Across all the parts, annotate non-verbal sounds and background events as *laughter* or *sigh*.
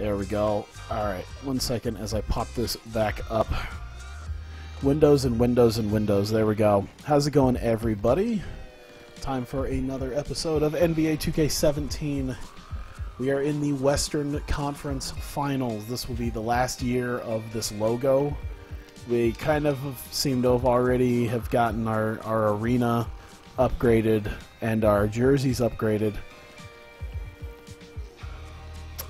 There we go. Alright, one second as I pop this back up. Windows and Windows and Windows. There we go. How's it going, everybody? Time for another episode of NBA 2K17. We are in the Western Conference Finals. This will be the last year of this logo. We kind of seem to have already have gotten our, our arena upgraded and our jerseys upgraded.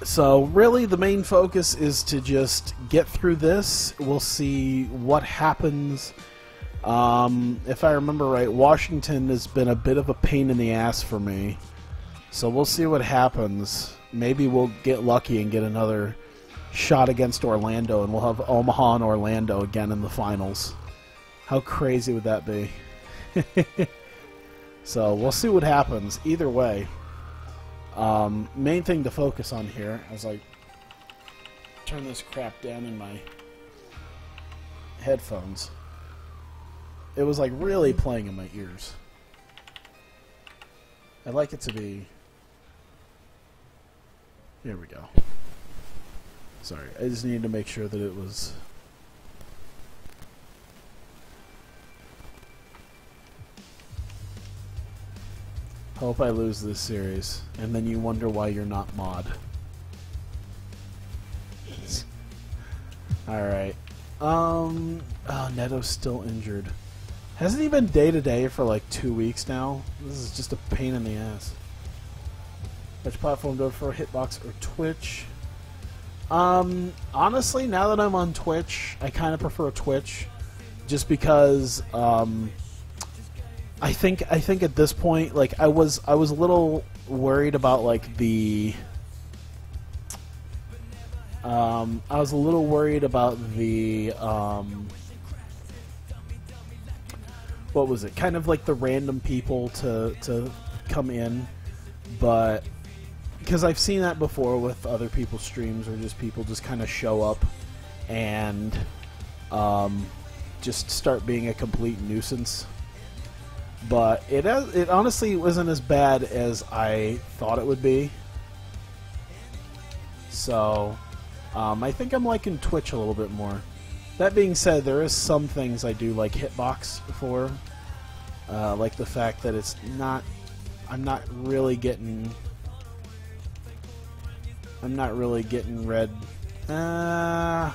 So really, the main focus is to just get through this. We'll see what happens. Um, if I remember right, Washington has been a bit of a pain in the ass for me. So we'll see what happens. Maybe we'll get lucky and get another shot against Orlando, and we'll have Omaha and Orlando again in the finals. How crazy would that be? *laughs* so we'll see what happens. Either way. Um, main thing to focus on here as I turn this crap down in my headphones. It was like really playing in my ears. I'd like it to be. Here we go. Sorry, I just needed to make sure that it was. Hope I lose this series, and then you wonder why you're not mod. *laughs* Alright. Um. Oh, Neto's still injured. Hasn't he been day to day for like two weeks now? This is just a pain in the ass. Which platform do I for Hitbox or Twitch? Um, honestly, now that I'm on Twitch, I kind of prefer Twitch, just because um, I think I think at this point, like I was I was a little worried about like the. Um, I was a little worried about the um, what was it? Kind of like the random people to to come in, but because I've seen that before with other people's streams, or just people just kind of show up and um, just start being a complete nuisance. But it it honestly wasn't as bad as I thought it would be. So um, I think I'm liking Twitch a little bit more. That being said, there is some things I do like Hitbox for, uh, like the fact that it's not. I'm not really getting. I'm not really getting red. Uh,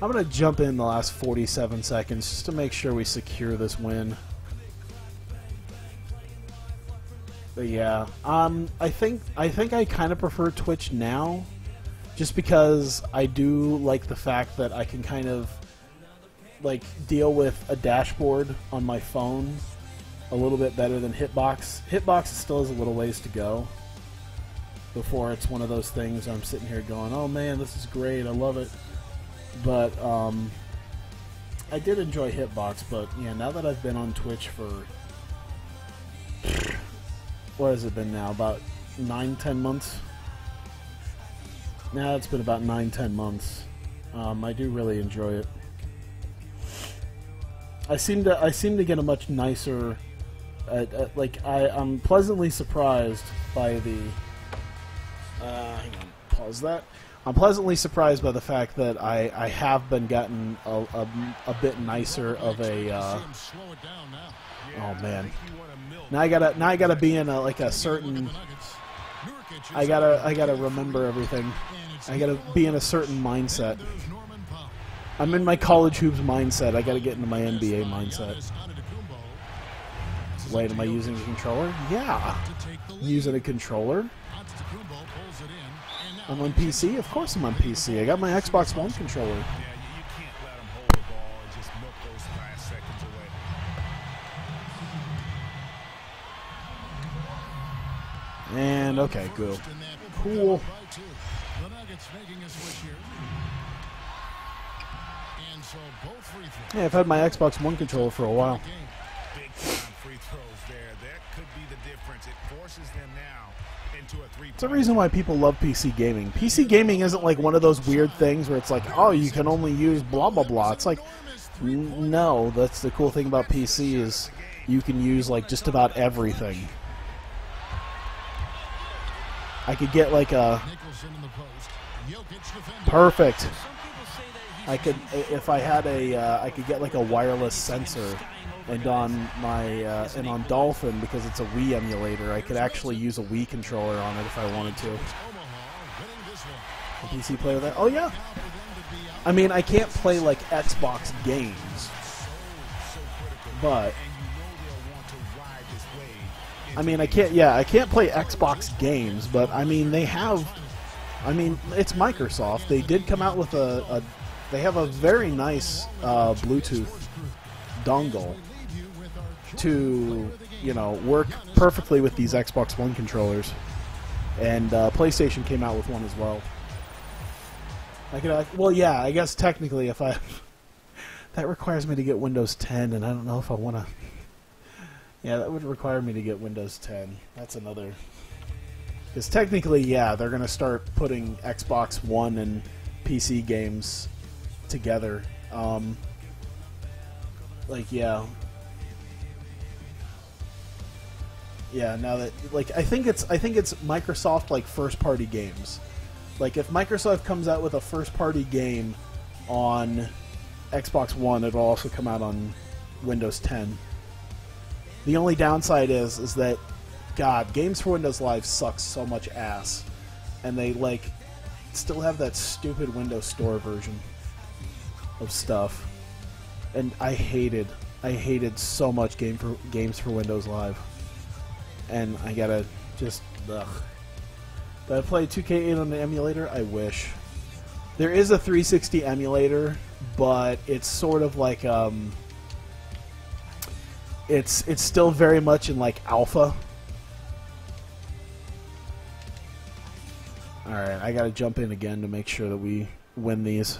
I'm gonna jump in the last 47 seconds just to make sure we secure this win. But yeah, um, I think I think I kind of prefer Twitch now, just because I do like the fact that I can kind of like deal with a dashboard on my phone a little bit better than Hitbox. Hitbox still has a little ways to go before it's one of those things I'm sitting here going, "Oh man, this is great, I love it." But um, I did enjoy Hitbox, but yeah, now that I've been on Twitch for what has it been now? About nine, ten months. Now it's been about nine, ten months. Um, I do really enjoy it. I seem to I seem to get a much nicer, uh, uh, like I I'm pleasantly surprised by the. Uh, hang on, pause that. I'm pleasantly surprised by the fact that I, I have been gotten a, a, a bit nicer of a. Uh, oh man, now I gotta now I gotta be in a like a certain. I gotta I gotta remember everything. I gotta be in a certain mindset. I'm in my college hoops mindset. I gotta get into my NBA mindset. Wait, am I using a controller? Yeah. Using a controller? I'm on PC? Of course I'm on PC. I got my Xbox One controller. And okay, good. Cool. Yeah, I've had my Xbox One controller for a while. It's the reason why people love PC gaming. PC gaming isn't like one of those weird things where it's like, oh, you can only use blah blah blah. It's like, no, that's the cool thing about PC is you can use like just about everything. I could get like a perfect. I could if I had a uh, I could get like a wireless sensor, and on my uh, and on Dolphin because it's a Wii emulator, I could actually use a Wii controller on it if I wanted to. Omaha winning this one. A PC player that? Oh yeah. I mean, I can't play like Xbox games, but I mean, I can't. Yeah, I can't play Xbox games, but I mean, they have. I mean, it's Microsoft. They did come out with a. a they have a very nice uh, Bluetooth dongle to, you know, work perfectly with these Xbox One controllers, and uh, PlayStation came out with one as well. I could. Uh, well, yeah. I guess technically, if I *laughs* that requires me to get Windows 10, and I don't know if I want to. Yeah, that would require me to get Windows 10. That's another. Because technically, yeah, they're going to start putting Xbox One and PC games together. Um, like, yeah. Yeah, now that like I think it's I think it's Microsoft like first party games. Like if Microsoft comes out with a first party game on Xbox One, it'll also come out on Windows 10. The only downside is is that God, games for Windows Live sucks so much ass, and they like still have that stupid Windows Store version of stuff, and I hated, I hated so much game for games for Windows Live, and I gotta just ugh. Did I play 2K8 on the emulator? I wish. There is a 360 emulator, but it's sort of like um, it's it's still very much in like alpha. All right, I got to jump in again to make sure that we win these.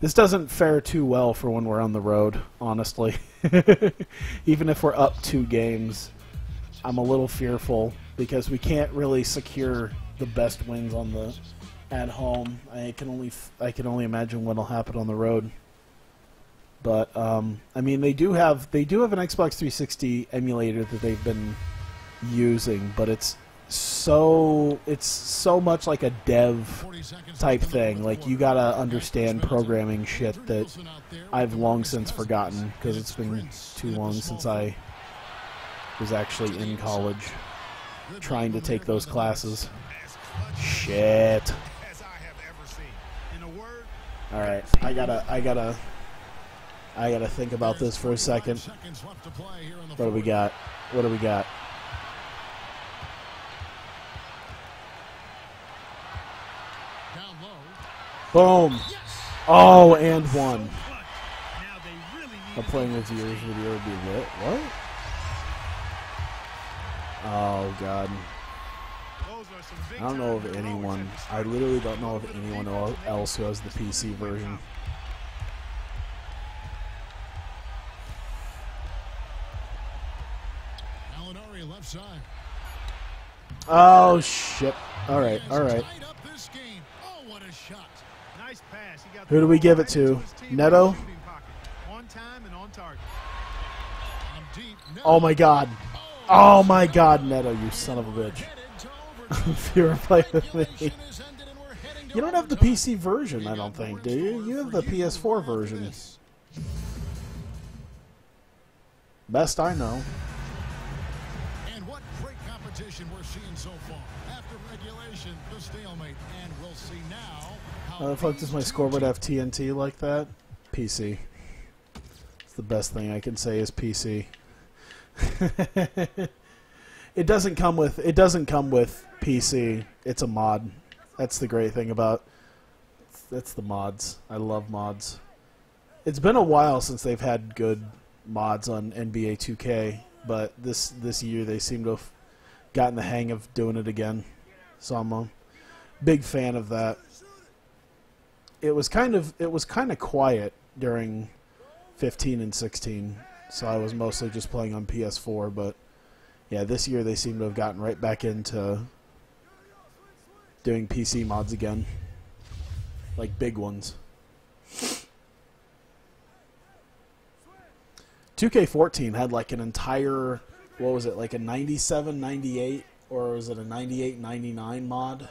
This doesn't fare too well for when we're on the road, honestly. *laughs* Even if we're up two games, I'm a little fearful because we can't really secure the best wins on the at home. I can only I can only imagine what'll happen on the road. But um, I mean, they do have they do have an Xbox 360 emulator that they've been using, but it's so it's so much like a dev type thing. Like you gotta understand programming shit that. I've long since forgotten because it's been too long since I was actually in college trying to take those classes. Shit. as I have ever seen. In a word, All right, I gotta, I gotta, I gotta think about this for a second. Seconds left to play here in the What do we got? What do we got? Boom! Oh, and one. now they really need A playing with yours video would be lit. What? Oh god. those are some big I don't know of anyone. I literally don't know of anyone else who has the PC version. Alinari left side. Oh shit! All right, all right. Tied up this game. What a shot. Nice pass. He got Who do we give it to? into his teammate's Neto? On time and on target. Oh my god! Oh my god, Neto, you son of a bitch! Headed to overtime. if you were playing with me, Regulation is ended and we're heading to you don't have the. PC version. I don't think, do you? You have the PS4 version. Best I know. And what great competition we're seeing so far. After regulation, the stalemate. And we'll see now how How the fuck does my scoreboard have TNT like that? PC. It's the best thing I can say is PC. *laughs* it doesn't come with it doesn't come with PC. It's a mod. That's the great thing about that's the mods. I love mods. It's been a while since they've had good mods on NBA 2K, but this this year they seem to have gotten the hang of doing it again. So I'm a big fan of that it was kind of it was kind of quiet during 15 and 16 so i was mostly just playing on ps4 but yeah this year they seem to have gotten right back into doing pc mods again. Like big ones. 2k14 had like an entire what was it like a 97 98 or was it a 98 99 mod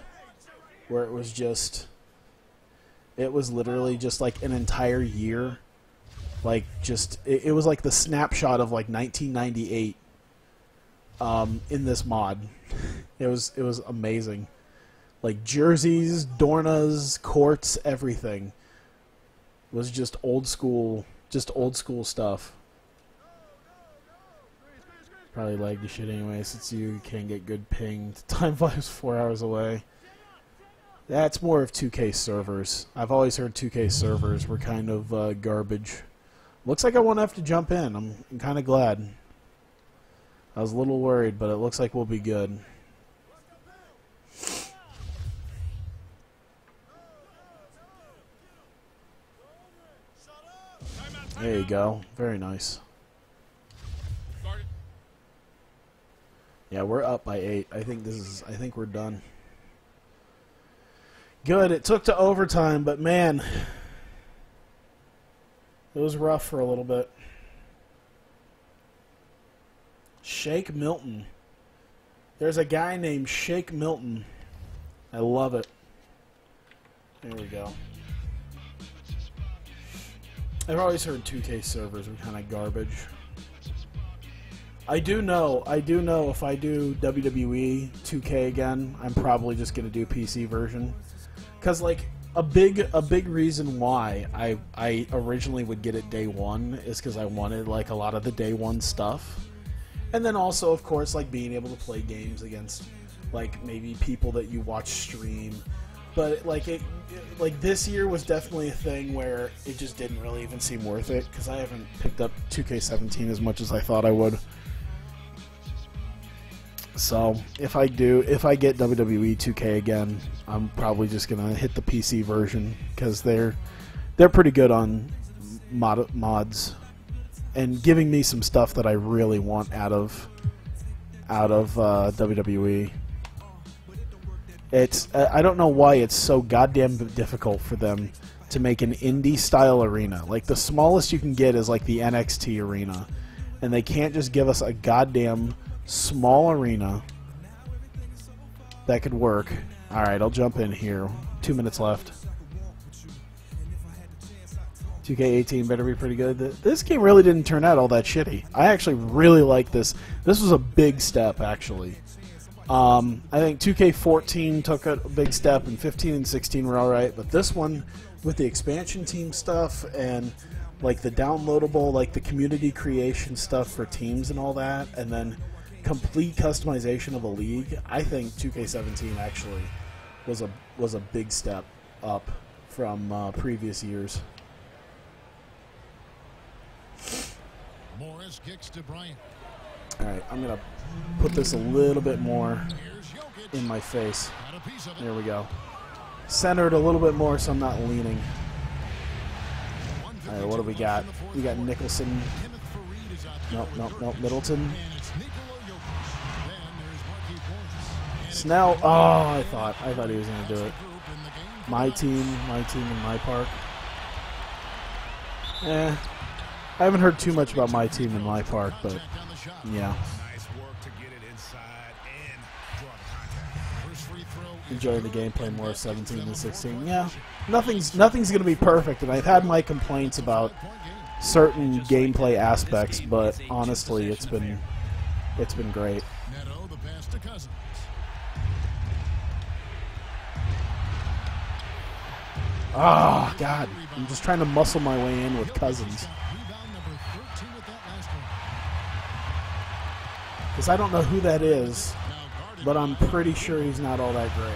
where it was just it was literally just like an entire year like just it, it was like the snapshot of like 1998 um, in this mod it was it was amazing like jerseys dornas courts everything was just old school just old school stuff Probably lag the shit anyway, since you can't get good ping. *laughs* Time flies four hours away. That's more of 2K servers. I've always heard 2K servers were kind of uh, garbage. Looks like I won't have to jump in. I'm, kind of glad. I was a little worried, but it looks like we'll be good. There you go. Very nice. Yeah, we're up by eight. I think this is. I think we're done. Good. It took to overtime, but man, it was rough for a little bit. Shake Milton. There's a guy named Shake Milton. I love it. There we go. I've always heard 2K servers were kind of garbage. I do know, I do know if I do WWE 2K again, I'm probably just going to do PC version. Cuz like a big a big reason why I I originally would get it day 1 is cuz I wanted like a lot of the day 1 stuff. And then also of course like being able to play games against like maybe people that you watch stream but like it like this year was definitely a thing where it just didn't really even seem worth it because I haven't picked up 2K17 as much as I thought I would. So if I do, if I get WWE 2K again, I'm probably just gonna hit the PC version because they're they're pretty good on mod, mods and giving me some stuff that I really want out of out of uh, WWE. It's I don't know why it's so goddamn difficult for them to make an indie style arena. Like the smallest you can get is like the NXT arena, and they can't just give us a goddamn small arena that could work. Alright, I'll jump in here. Two minutes left. 2K18 better be pretty good. This game really didn't turn out all that shitty. I actually really like this. This was a big step, actually. Um, I think 2K14 took a big step, and 15 and 16 were alright, but this one, with the expansion team stuff and like the downloadable, like the community creation stuff for teams and all that, and then complete customization of a league, I think 2K17 actually was a was a big step up from uh, previous years. Morris kicks to Bryant. All right, I'm gonna put this a little bit more in my face. Got a piece of it. There we go. Centered a little bit more, so I'm not leaning. All right, what do we got? We got Nicholson. Kenneth Faried is out there Nope, nope, nope. Middleton. And it's Nikola Jokic. Then there's Markieff Morris. And Snell. Oh, I thought I thought he was gonna do it. My team, my team and my park. Eh, I haven't heard too much about my team in my park, but yeah, to and enjoying the gameplay more 17 than 16. Yeah, nothing's nothing's gonna be perfect, and I've had my complaints about certain gameplay aspects, but honestly, it's been it's been great. Oh God, I'm just trying to muscle my way in with Cousins Rebound number 13 with that last one. because I don't know who that is, but I'm pretty sure he's not all that great.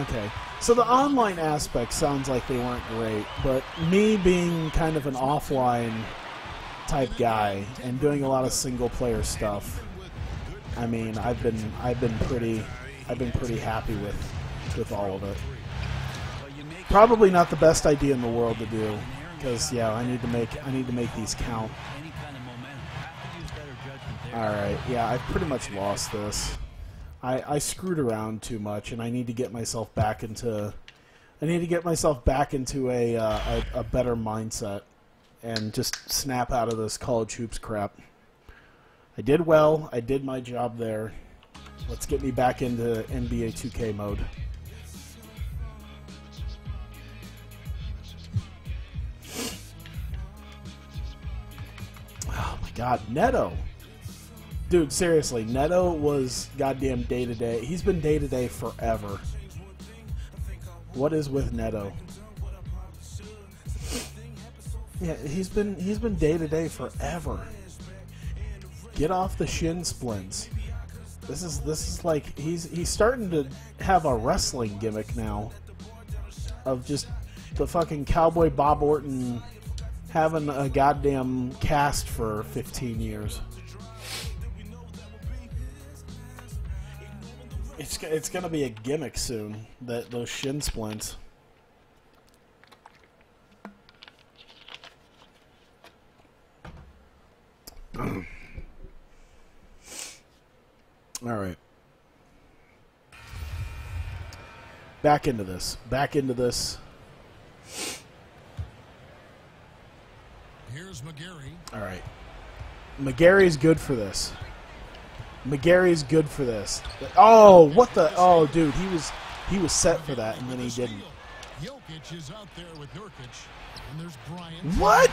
Okay. So the online aspect sounds like they weren't great, but me being kind of an offline type guy and doing a lot of single player stuff, I mean, I've been I've been pretty I've been pretty happy with with all of it. Probably not the best idea in the world to do because yeah, I need to make I need to make these count. any kind of momentum. Have to use better judgment there. All right. Yeah, I've pretty much lost this. I, I screwed around too much, and I need to get myself back into. I need to get myself back into a uh, a, a better mindset and just snap out of this college hoops crap. I did well. I did my job there. Let's get me back into NBA 2K mode. Oh my god, Neto. Dude, seriously, Neto was goddamn day to day. He's been day to day forever. What is with Neto? Yeah, he's been he's been day to day forever. Get off the shin splints. This is this is like he's he's starting to have a wrestling gimmick now. Of just the fucking cowboy Bob Orton having a goddamn cast for 15 years. It's it's gonna be a gimmick soon. That those shin splints. *clears throat* All right. Back into this. Back into this. Here's McGarry. All right. McGarry's good for this. McGarry's good for this. Oh, what the? Oh, dude, he was he was set for that, and then he didn't. Jokic is out there with. And there's Bryant. What?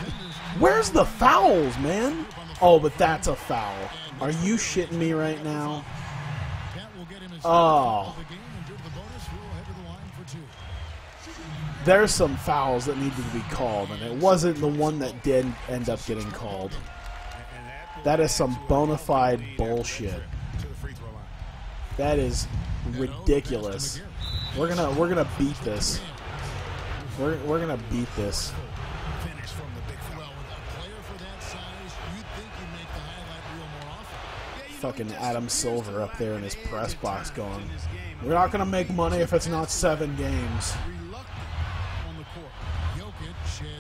Where's the fouls, man? Oh, but that's a foul. Are you shitting me right now? That will get him his Oh. second foul of the game, and due to the bonus, we'll head to the line for two. There's some fouls that needed to be called, and it wasn't the one that did end up getting called. That is some add to a bona fide bullshit. To the free throw line. That is ridiculous. We're gonna we're gonna beat this. We're we're gonna beat this. Finish from the big foul. Well, with a player for that size, you'd think you'd make the highlight reel more often. Fucking Adam Silver up there in his press box going. We're not gonna make money if it's not seven games.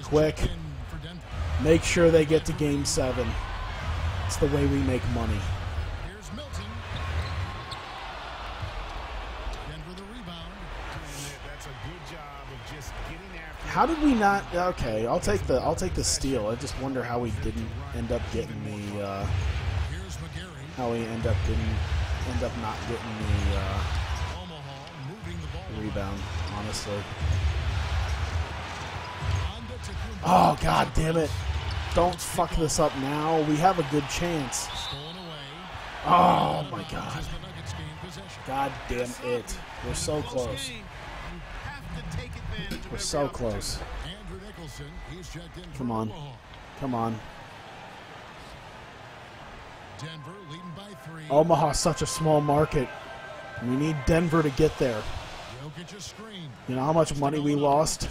Quick. Make sure they get to game seven. It's the way we make money. How did we not? Okay, I'll take the I'll take the steal. I just wonder how we didn't end up getting the uh. How we end up didn't end up not getting the uh, rebound. Honestly. Oh god damn it! Don't fuck this up now. We have a good chance. Oh my god. God damn it. We're so close. We're so close. Come on. Come on. Denver leading by three. Omaha's such a small market. We need Denver to get there. Jokic a screen. You know how much money we lost?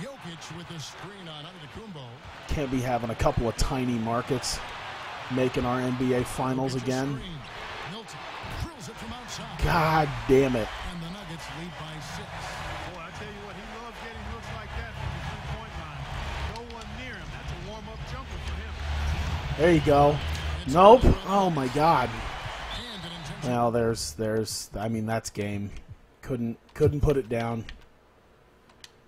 Jokic with the screen on Antetokounmpo. Can't be having a couple of tiny markets making our NBA finals again. screen. Milton drills it from outside. God damn it. There you go. Nope. Oh my god. Well, there's there's I mean that's game. Couldn't couldn't put it down.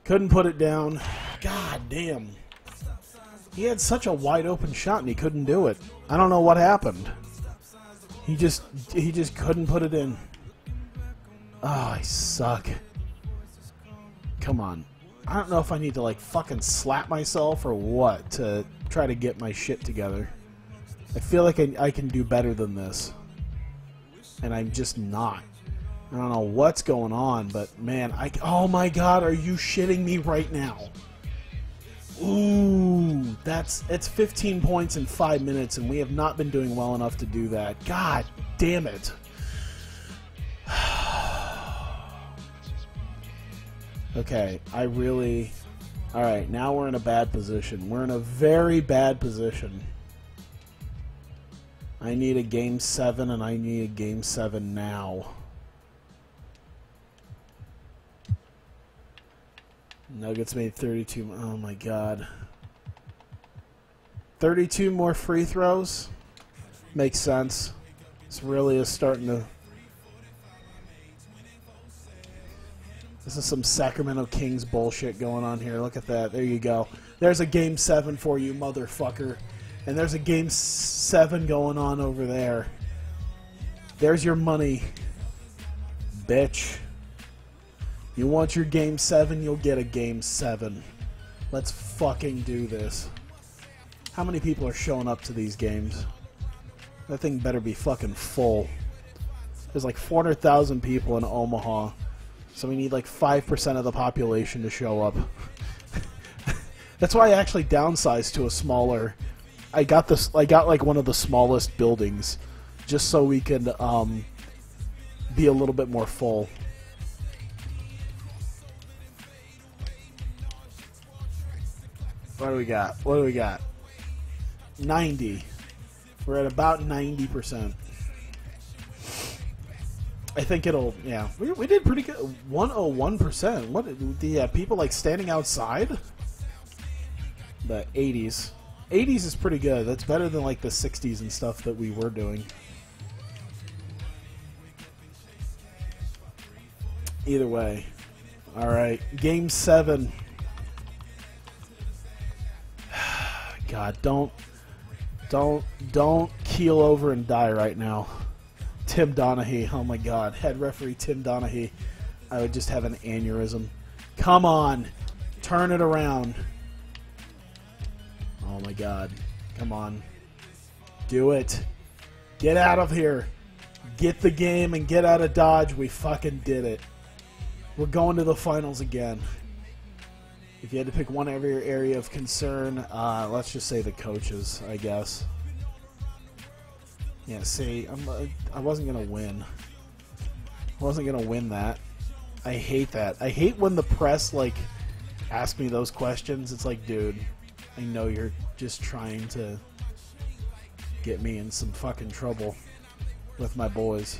Couldn't put it down. God damn. He had such a wide open shot and he couldn't do it. I don't know what happened. He just he just couldn't put it in. Oh, I suck. Come on. I don't know if I need to like fucking slap myself or what to try to get my shit together. I feel like I, I can do better than this and I'm just not. I don't know what's going on, but man, I oh my god, are you shitting me right now? Ooh, that's it's 15 points in 5 minutes and we have not been doing well enough to do that. God damn it. *sighs* okay, I really All right, now we're in a bad position. We're in a very bad position. I need a game seven, and I need a game seven now. Nuggets made 32. Oh my god. 32 more free throws? Makes sense. This really is starting to. This is some Sacramento Kings bullshit going on here. Look at that. There you go. There's a game seven for you, motherfucker. And there's a game seven going on over there. There's your money, bitch. You want your game seven, you'll get a game seven. Let's fucking do this. How many people are showing up to these games? That thing better be fucking full. There's like 400,000 people in Omaha, so we need like 5% of the population to show up. *laughs* That's why I actually downsized to a smaller. I got this. I got like one of the smallest buildings, just so we can um, be a little bit more full. What do we got? What do we got? 90. We're at about 90%. I think it'll, yeah. We, we did pretty good. 101%. What, the people like standing outside? The 80s. 80s is pretty good. That's better than like the 60s and stuff that we were doing. Either way. Alright. Game 7. *sighs* God, don't don't don't keel over and die right now. Tim Donaghy, oh my god, head referee Tim Donaghy. I would just have an aneurysm. Come on. Turn it around. Oh my god. Come on. Do it. Get out of here. Get the game and get out of Dodge. We fucking did it. We're going to the finals again. If you had to pick one area of concern, uh, let's just say the coaches, I guess. Yeah, see, I'm, uh, I wasn't gonna win. I wasn't gonna win that. I hate that. I hate when the press like ask me those questions. It's like, dude, I know you're just trying to get me in some fucking trouble with my boys.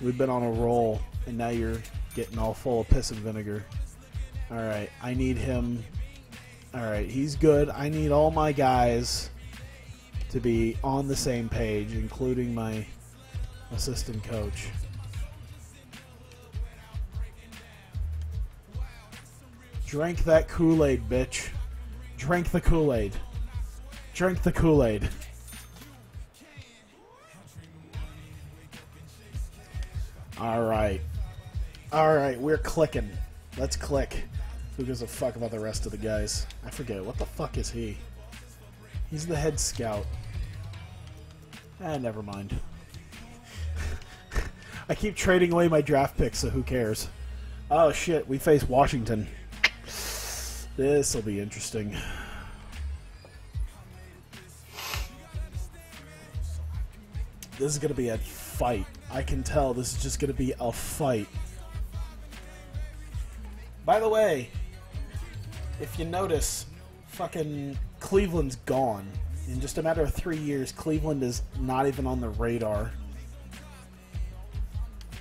We've been on a roll, and now you're getting all full of piss and vinegar. Alright, I need him. Alright, he's good. I need all my guys to be on the same page, including my assistant coach. Drink that Kool Aid, bitch. Drink the Kool Aid. Drink the Kool Aid. Alright. Alright, we're clicking. Let's click. Who gives a fuck about the rest of the guys? I forget. What the fuck is he? He's the head scout. Ah, never mind. *laughs* I keep trading away my draft picks, so who cares? Oh shit, we face Washington. This will be interesting. This is going to be a fight. I can tell this is just going to be a fight. By the way, if you notice, fucking Cleveland's gone. In just a matter of three years, Cleveland is not even on the radar.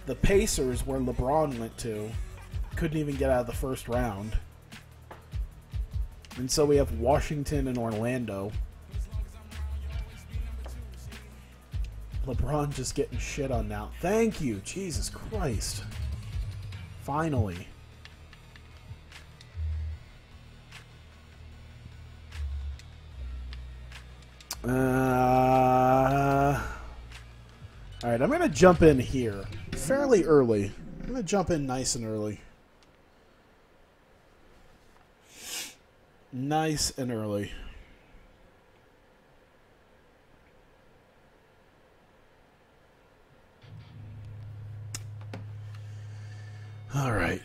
The Pacers, where LeBron went to, couldn't even get out of the first round. And so we have Washington and Orlando. LeBron just getting shit on now. Thank you, Jesus Christ. Finally. Uh, all right, I'm going to jump in here fairly early. I'm going to jump in nice and early. Nice and early. All right.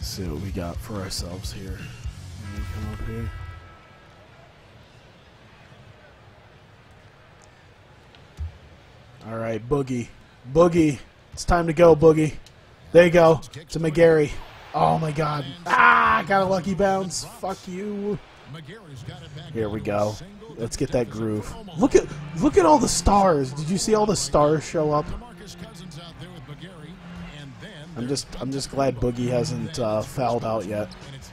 see what we got for ourselves here. Come up here. All right, Boogie. Boogie. It's time to go, Boogie. There you go. To McGarry. Oh, my God. Ah, got a lucky bounce. Fuck you. Here we go. Let's get that groove. Look at look at all the stars. Did you see all the stars show up? I'm just I'm just glad Boogie hasn't uh, fouled out yet.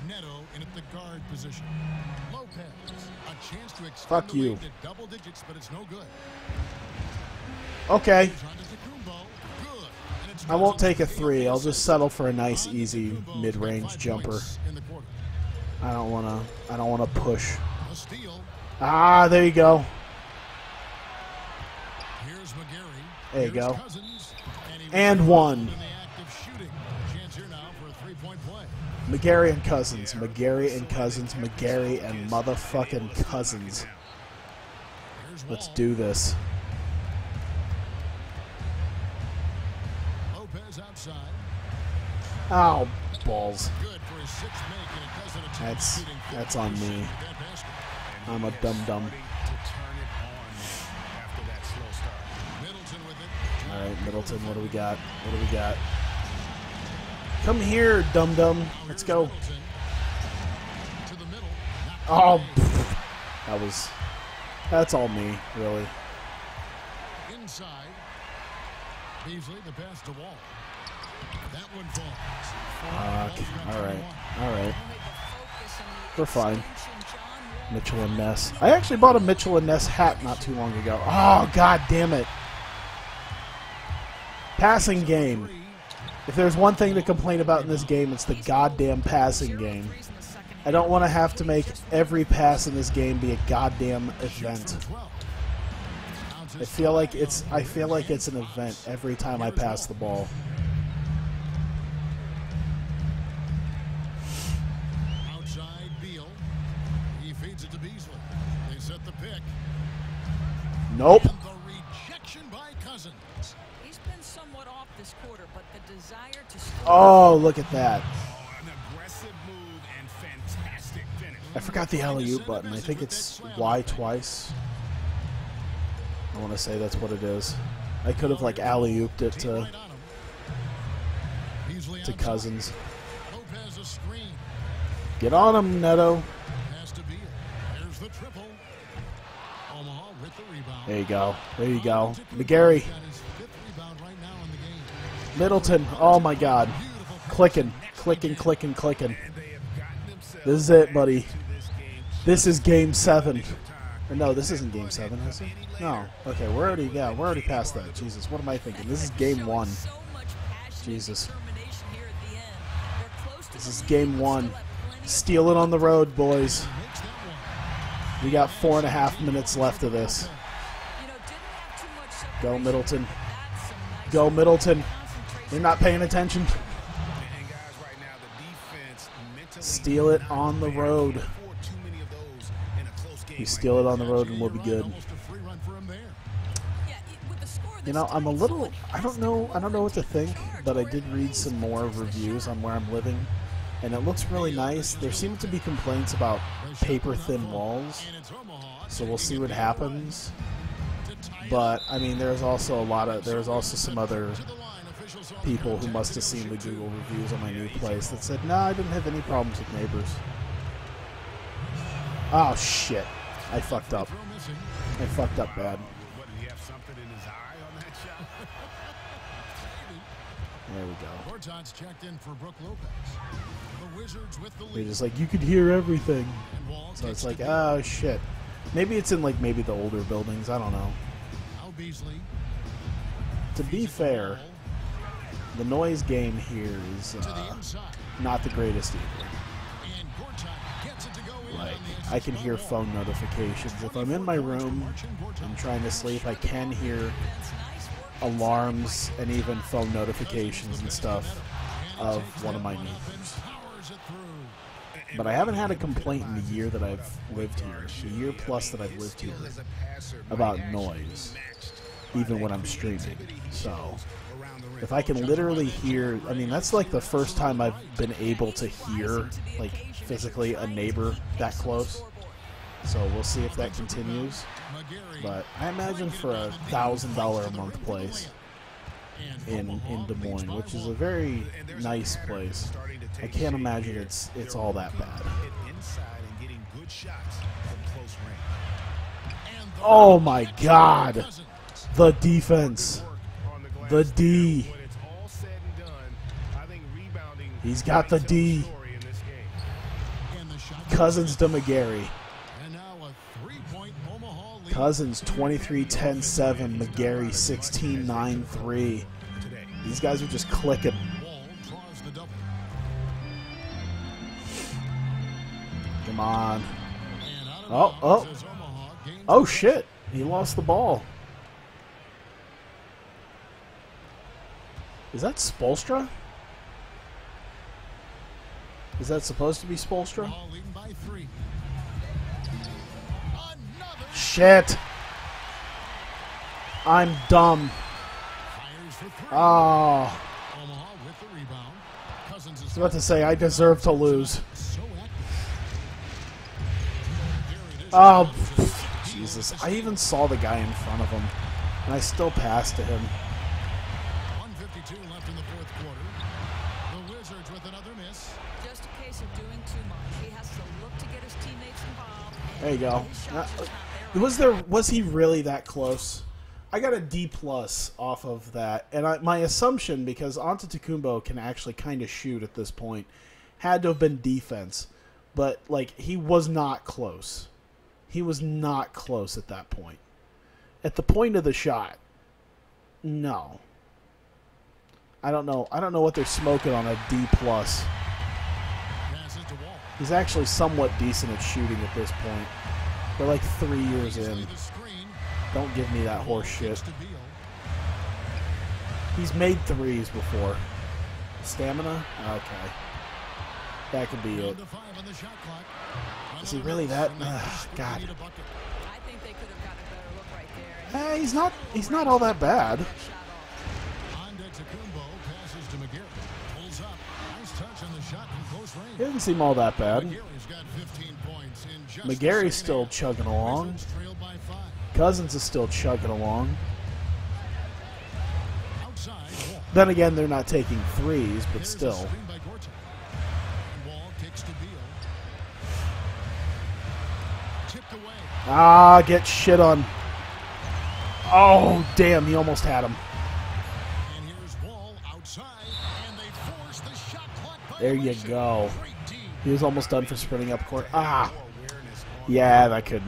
Neto in at the guard position. Lopez, a chance to Fuck you. lead I won't take a three. I'll just settle for a nice, easy mid-range jumper. I don't wanna I don't wanna push. Ah, there you go. There you go. And, one. McGarry and Cousins, McGarry and Cousins, McGarry and motherfucking Cousins. Let's do this. Doesn't attempt That's- that's on me. with that basket. I'm a dum dum. To turn it on after that slow start. Middleton. All right, Middleton. What do we got? What do we got? Come here, dum dum. Let's go. Middleton to the middle. Knocked Oh, *laughs* that was. That's all me, really. Inside. Beasley, the pass to Wall. That one falls. Fuck. All right. All right. We're We're fine. Mitchell and Ness. I actually bought a Mitchell and Ness hat not too long ago. Oh, god damn it. Passing game. If there's one thing to complain about in this game, it's the goddamn passing game. I don't want to have to make every pass in this game be a goddamn event. I feel like it's I feel like it's an event every time I pass the ball. This quarter, but the desire to score. Oh, look at that. Oh, an aggressive move and fantastic finish. I forgot the alley oop button. I think it's Y twice. I want to say that's what it is. I could have like alley ooped it to Right on him. Beasley to. Cousins. Lopez a screen. Get on him, Neto. Pass to Beal. There's the triple. Omaha with the rebound. There you go. There you go. McGarry. Middleton. Oh my God. Clicking, clicking, clicking, clicking. This is it, buddy. this is Game Seven. No, this isn't Game Seven, is it? No. Okay, we're already yeah, we're already past that. Jesus, what am I thinking? This is Game One. Jesus. This is Game One. Steal it on the road, boys. We got four and a half minutes left of this. You know, didn't have too much separation, Go Middleton. Go Middleton. You're not paying attention. Steal it on the road. You steal it on the road and we'll be good. You know, I'm a little. I don't know. I don't know what to think, but I did read some more reviews on where I'm living, and it looks really nice. There seem to be complaints about paper thin walls, so we'll see what happens. To tie it But I mean, there's also a lot of. There's also some other to the line. Officials on people who must have seen the Google reviews on my new place that said, "No, I didn't have any problems with neighbors." Oh shit! I fucked up. I fucked up bad. What, did he have something in his eye on that shot? There we go. Horton's checked in for Brooke Lopez. The Wizards with the They're just like you could hear everything. So it's like, oh shit. Maybe it's in like maybe the older buildings. I don't know. Beasley. To be feeds it to fair, the noise game here is uh, not the greatest either. And Gortat gets it to go in Like I can hear phone notifications. If I'm in my room and trying to sleep, I can hear That's nice work. alarms and even phone notifications and stuff of one of my neighbors. Powers it through. But I haven't had a complaint in the year that I've lived here, the year plus that I've lived here, about noise, even when I'm streaming. So, if I can literally hear, I mean, that's like the first time I've been able to hear, like, physically a neighbor that close. So we'll see if that continues. But I imagine for a thousand dollar a month place in in Des Moines, which is a very nice place, I can't imagine it's it's all that bad. Oh my God. The defense, the. D. He's got the D. Cousins to McGarry. Cousins 23 10 7. McGarry 16 9 3. These guys are just clicking. Come on. Oh, oh. Oh, shit. He lost the ball. Is that Spoelstra? Is that supposed to be Spoelstra? Shit. I'm dumb. Oh. I was about to say, I deserve to lose. Oh, Jesus. I even saw the guy in front of him, and I still passed to him. There you go. Uh, Was there was he really that close? I got a D plus off of that, and I, my assumption because Antetokounmpo can actually kind of shoot at this point had to have been defense, but like he was not close. He was not close at that point. At the point of the shot, no. I don't know. I don't know what they're smoking on a D plus. Passes to Wall. He's actually somewhat decent at shooting at this point. They're like three years in. Easily the screen. Don't give me that horse shit. He's made threes before. Stamina? Okay. That could be it. to five on the shot clock. Is he really that- Ugh, God. need a bucket. I think they could have gotten a better look right there. Eh, he's not. He's not all that bad. From close range. He doesn't seem all that bad. McGary's got 15 points in just the McGary's still chugging along. Wizards trailed by five. Cousins is still chugging along. Then again, they're not taking threes, but still. screen by Gortat. And Wall kicks to Beal. Tipped away. Ah, get shit on. Oh, damn! He almost had him. And here's Wall outside, and they force the shot clock There you go. He was almost done for sprinting up court. Ah, yeah, that could.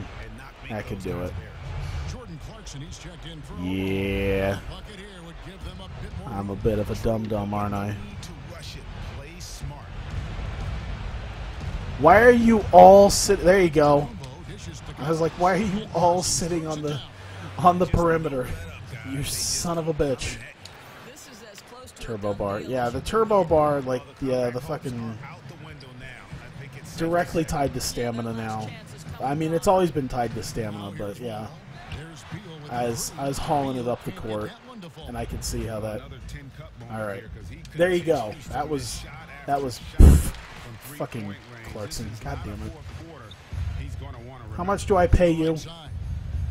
That could do it. Yeah. I'm a bit of a dum dum, aren't I? Why are you all sitting? There you go. I was like, why are you all sitting on the on the perimeter? You son of a bitch. Turbo bar. Yeah, the turbo bar, like the uh, the fucking directly tied to stamina now. I mean, it's always been tied to stamina, but yeah, Beal I was. Hauling it up the court, and I can see how that. another 10 cup All right, there you go. That was that was shot fucking. Clarkson. God damn it. How much do I pay you?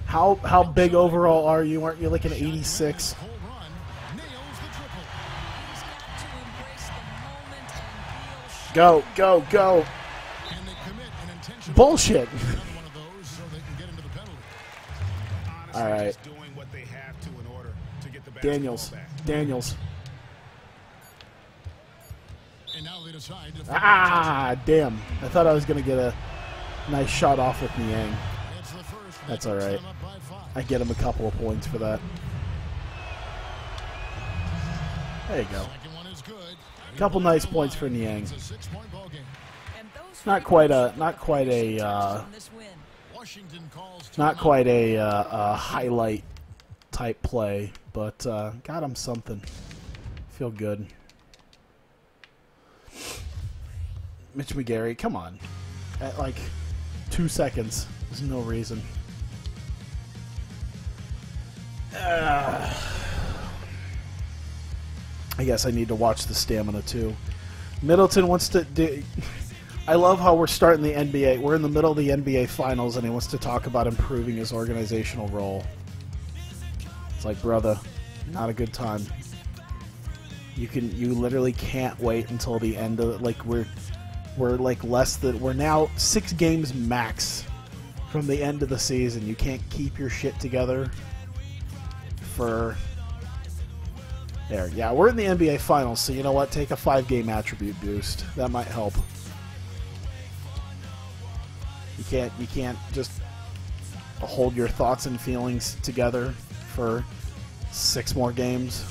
How how big overall are you? Aren't you like an 86? Cold run. Nails the triple. He's got to embrace the moment and Beal Go go go! Honestly, All right. doing what they have to in order to get the Daniels, back. Daniels. And now they decide to Ah, damn! I thought I was gonna get a nice shot off with Niang. It's the first. That That's all right. them up by five. I get him a couple of points for that. There you go. Second one is good. Couple nice points for Niang. It's Not quite a not quite a uh, not quite a, uh, a highlight type play, but uh, got him something. Feel good. Mitch McGary, come on. At like two seconds, there's no reason. Ah. *sighs* I guess I need to watch the stamina too. Middleton wants to do. I love how we're starting the NBA. We're in the middle of the NBA finals, and he wants to talk about improving his organizational role. It's like, brother, not a good time. You can, you literally can't wait until the end of like we're, we're like less than we're now six games max from the end of the season. You can't keep your shit together for There, yeah, we're in the NBA Finals, so you know what? Take a five game attribute boost. That might help. Can't you can't just hold your thoughts and feelings together for six more games.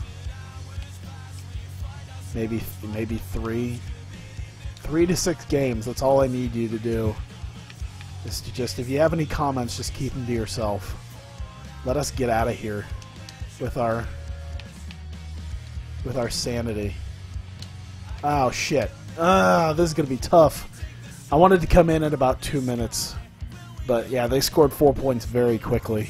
Maybe maybe three. Three to six games, that's all I need you to do. Is to just if you have any comments, just keep them to yourself. Let us get out of here with our with our sanity. Oh shit. Ah, this is gonna be tough. I wanted to come in at about two minutes. But yeah, they scored four points very quickly.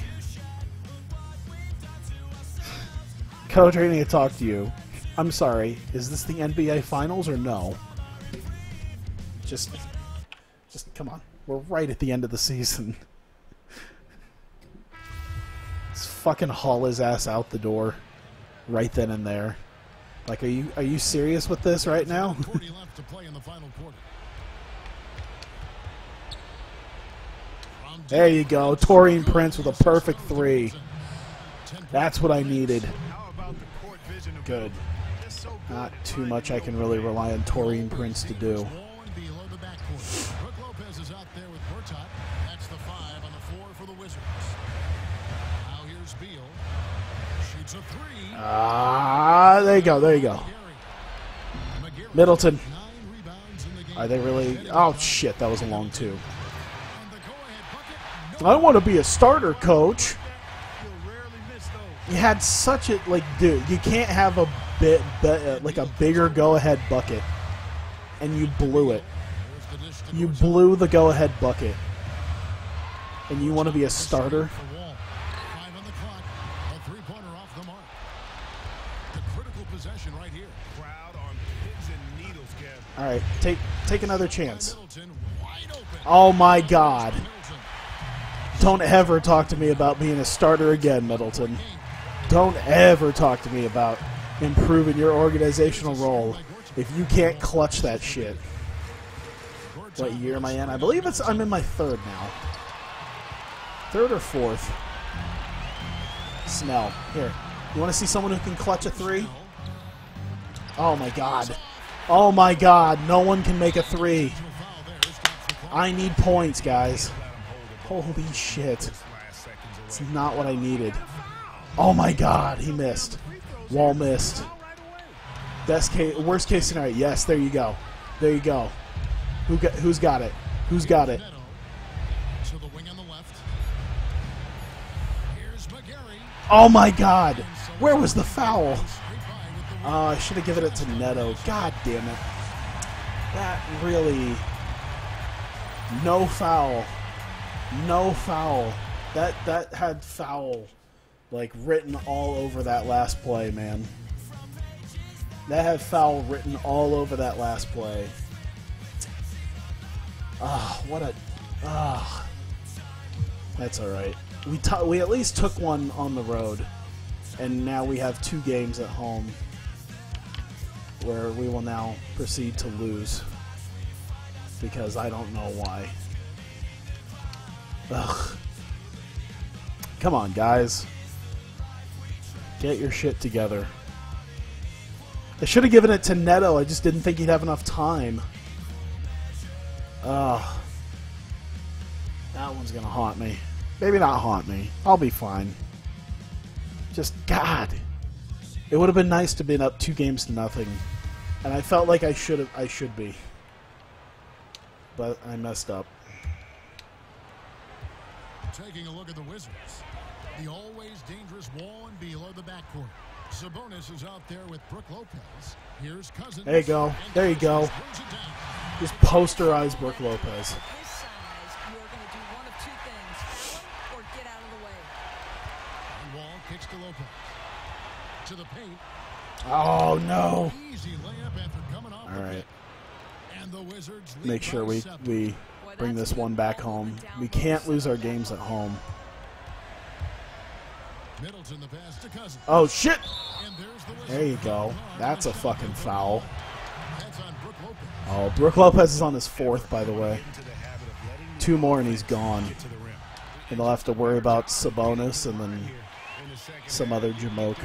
Coach, I need to talk to you. I'm sorry. Is this the NBA Finals or no? Just, just come on. We're right at the end of the season. *laughs* Let's fucking haul his ass out the door, right then and there. Like, are you are you serious with this right now? *laughs* 40 left to play in the final quarter. From There you go, Taurean Prince with a perfect three. That's what I needed. Good. Not too much I can really rely on Taurean Prince to do. Is out there. Ah, you go, there you go. Middleton. Are they really? Oh shit, that was a long two. And the go-ahead bucket. I want to be a starter, coach. You had such a like, dude. You can't have a bit, bit like a bigger go-ahead bucket, and you blew it. You blew the go-ahead bucket, and you want to be a starter. All right, take take another chance. Oh my God! Don't ever talk to me about being a starter again, Middleton. Don't ever talk to me about improving your organizational role if you can't clutch that shit. What year am I in? I believe it's I'm in my third now. Third or fourth. Snell, here. You want to see someone who can clutch a three? Oh my god. Oh my god. No one can make a three. I need points, guys. Holy shit. It's not what I needed. Oh my god, he missed. Wall missed. Best case, worst case scenario. Yes, there you go. There you go. Who got, who's got it? Who's got it? Oh my god. Where was the foul? Oh, I should have given it to Neto. God damn it. That really. No foul. No foul. That that had foul like written all over that last play, man. That had foul written all over that last play. Ah, what a ah. That's all right. We t- we at least took one on the road, and now we have two games at home where we will now proceed to lose because I don't know why. Ugh. Come on, guys. Get your shit together. I should have given it to Neto. I just didn't think he'd have enough time. Ugh. That one's gonna haunt me. Maybe not haunt me. I'll be fine. Just God. It would have been nice to have been up two games to nothing. And I felt like I should have I should be. But I messed up. Taking a look at the Wizards. The always dangerous Wall and Beal are the backcourt. Sabonis is out there with Brook Lopez. Here's Cousins. There you go. There you go. Cousins brings it down. Just posterize Brook Lopez. His size, you are going to do one of two things. Or get out of the way. And Wall kicks to Lopez. To the paint. Oh no. Easy layup after coming off All the And the Wizards Make sure we seven. we Boy, bring this one back home. We can't lose our games at home. Oh shit. There you go. That's a fucking foul. Oh, Brook Lopez is on his fourth, by the way. Two more and he's gone. And they'll have to worry about Sabonis and then some other jamoke.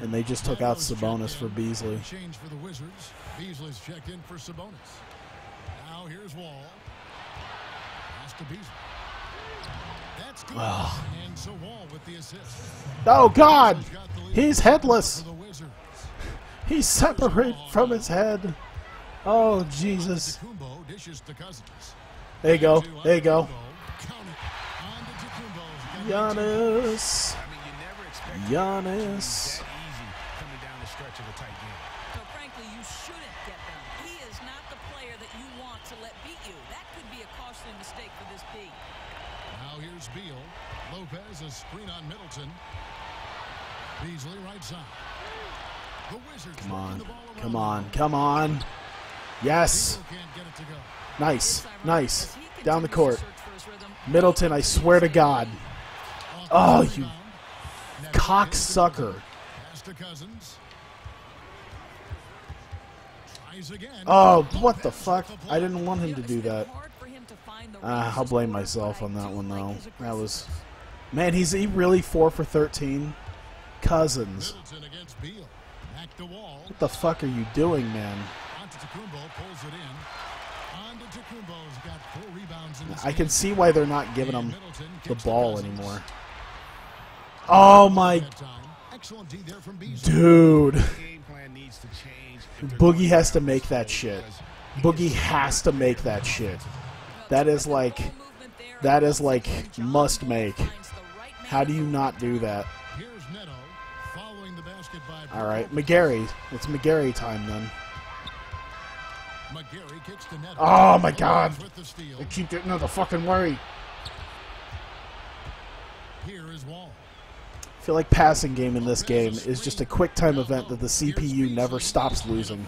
And they just took out Sabonis for. Beasley. Change for the Wizards. Beasley's checked in for Sabonis. Now here's Wall. Pass to Beasley. That's good. Ah. And so Wall with the assist. Oh God, He's got the lead he's headless. for the Wizards. He's separate from his head. Oh Jesus. Kumbo dishes to Cousins. There you go. There you go. Antetokounmpo. Count it. On to Antetokounmpo's got 18. Giannis. I mean, you never expect Giannis. that easy coming down the stretch of a tight game. So frankly, you shouldn't get them. He is not the player that you want to let beat you. That could be a costly mistake for this P. Now here's Beal. Lopez a screen on Middleton. Beasley right side. The Wizards Come on. the ball Come on. Come on. Yes. Beal can't get it to go. Nice. Nice. Down the court. to search for his rhythm. Middleton, I swear to God. Oh, you Cocksucker. Pass to Cousins. Tries again. Oh, what the fuck? I didn't want him to do that. hard for him to find the Uh, I'll blame myself on that one though. That was, aggressiveness. Man, he's he really four for thirteen. Cousins, Middleton against Beal. Back to Wall. what the fuck are you doing, man? Pulls it in. Got four in I can see why they're not giving him the ball Cousins. anymore. Oh my That time. Excellent D there from dude, Game plan needs to change. if they're Boogie has to make that shit. Boogie has to make that shit. That is like, ball movement there, that and is once like must make. How do you not do that? Here's Neto following the basket by All right, McGary. It's McGary time then. McGary kicks to Neto. Oh, my God. With the steal. I keep getting another fucking worry. Here is Wall. I feel like passing game in this game is just a quick time event that the CPU never stops losing.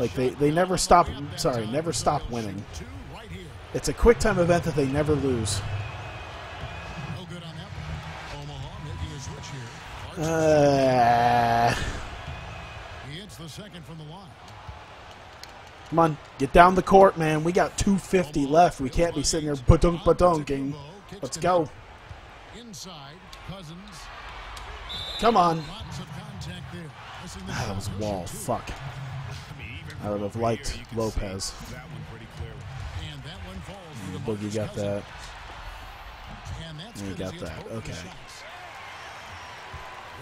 Like they, they never stop sorry, never stop winning. Two right here. It's a quick time event that they never lose. Uh, He hits the second from the line. come on, get down the court, man. We got 250 left. We can't be sitting here badunk badunking. Let's go. Inside, Cousins. Come on. Lots of contact there. Missing the Ah, that was wall. Fuck. I mean, even I would have liked here, you can Lopez. see That one pretty clearly. And that one falls for The DeMarcus boogie got that. And He got that. both of the Okay.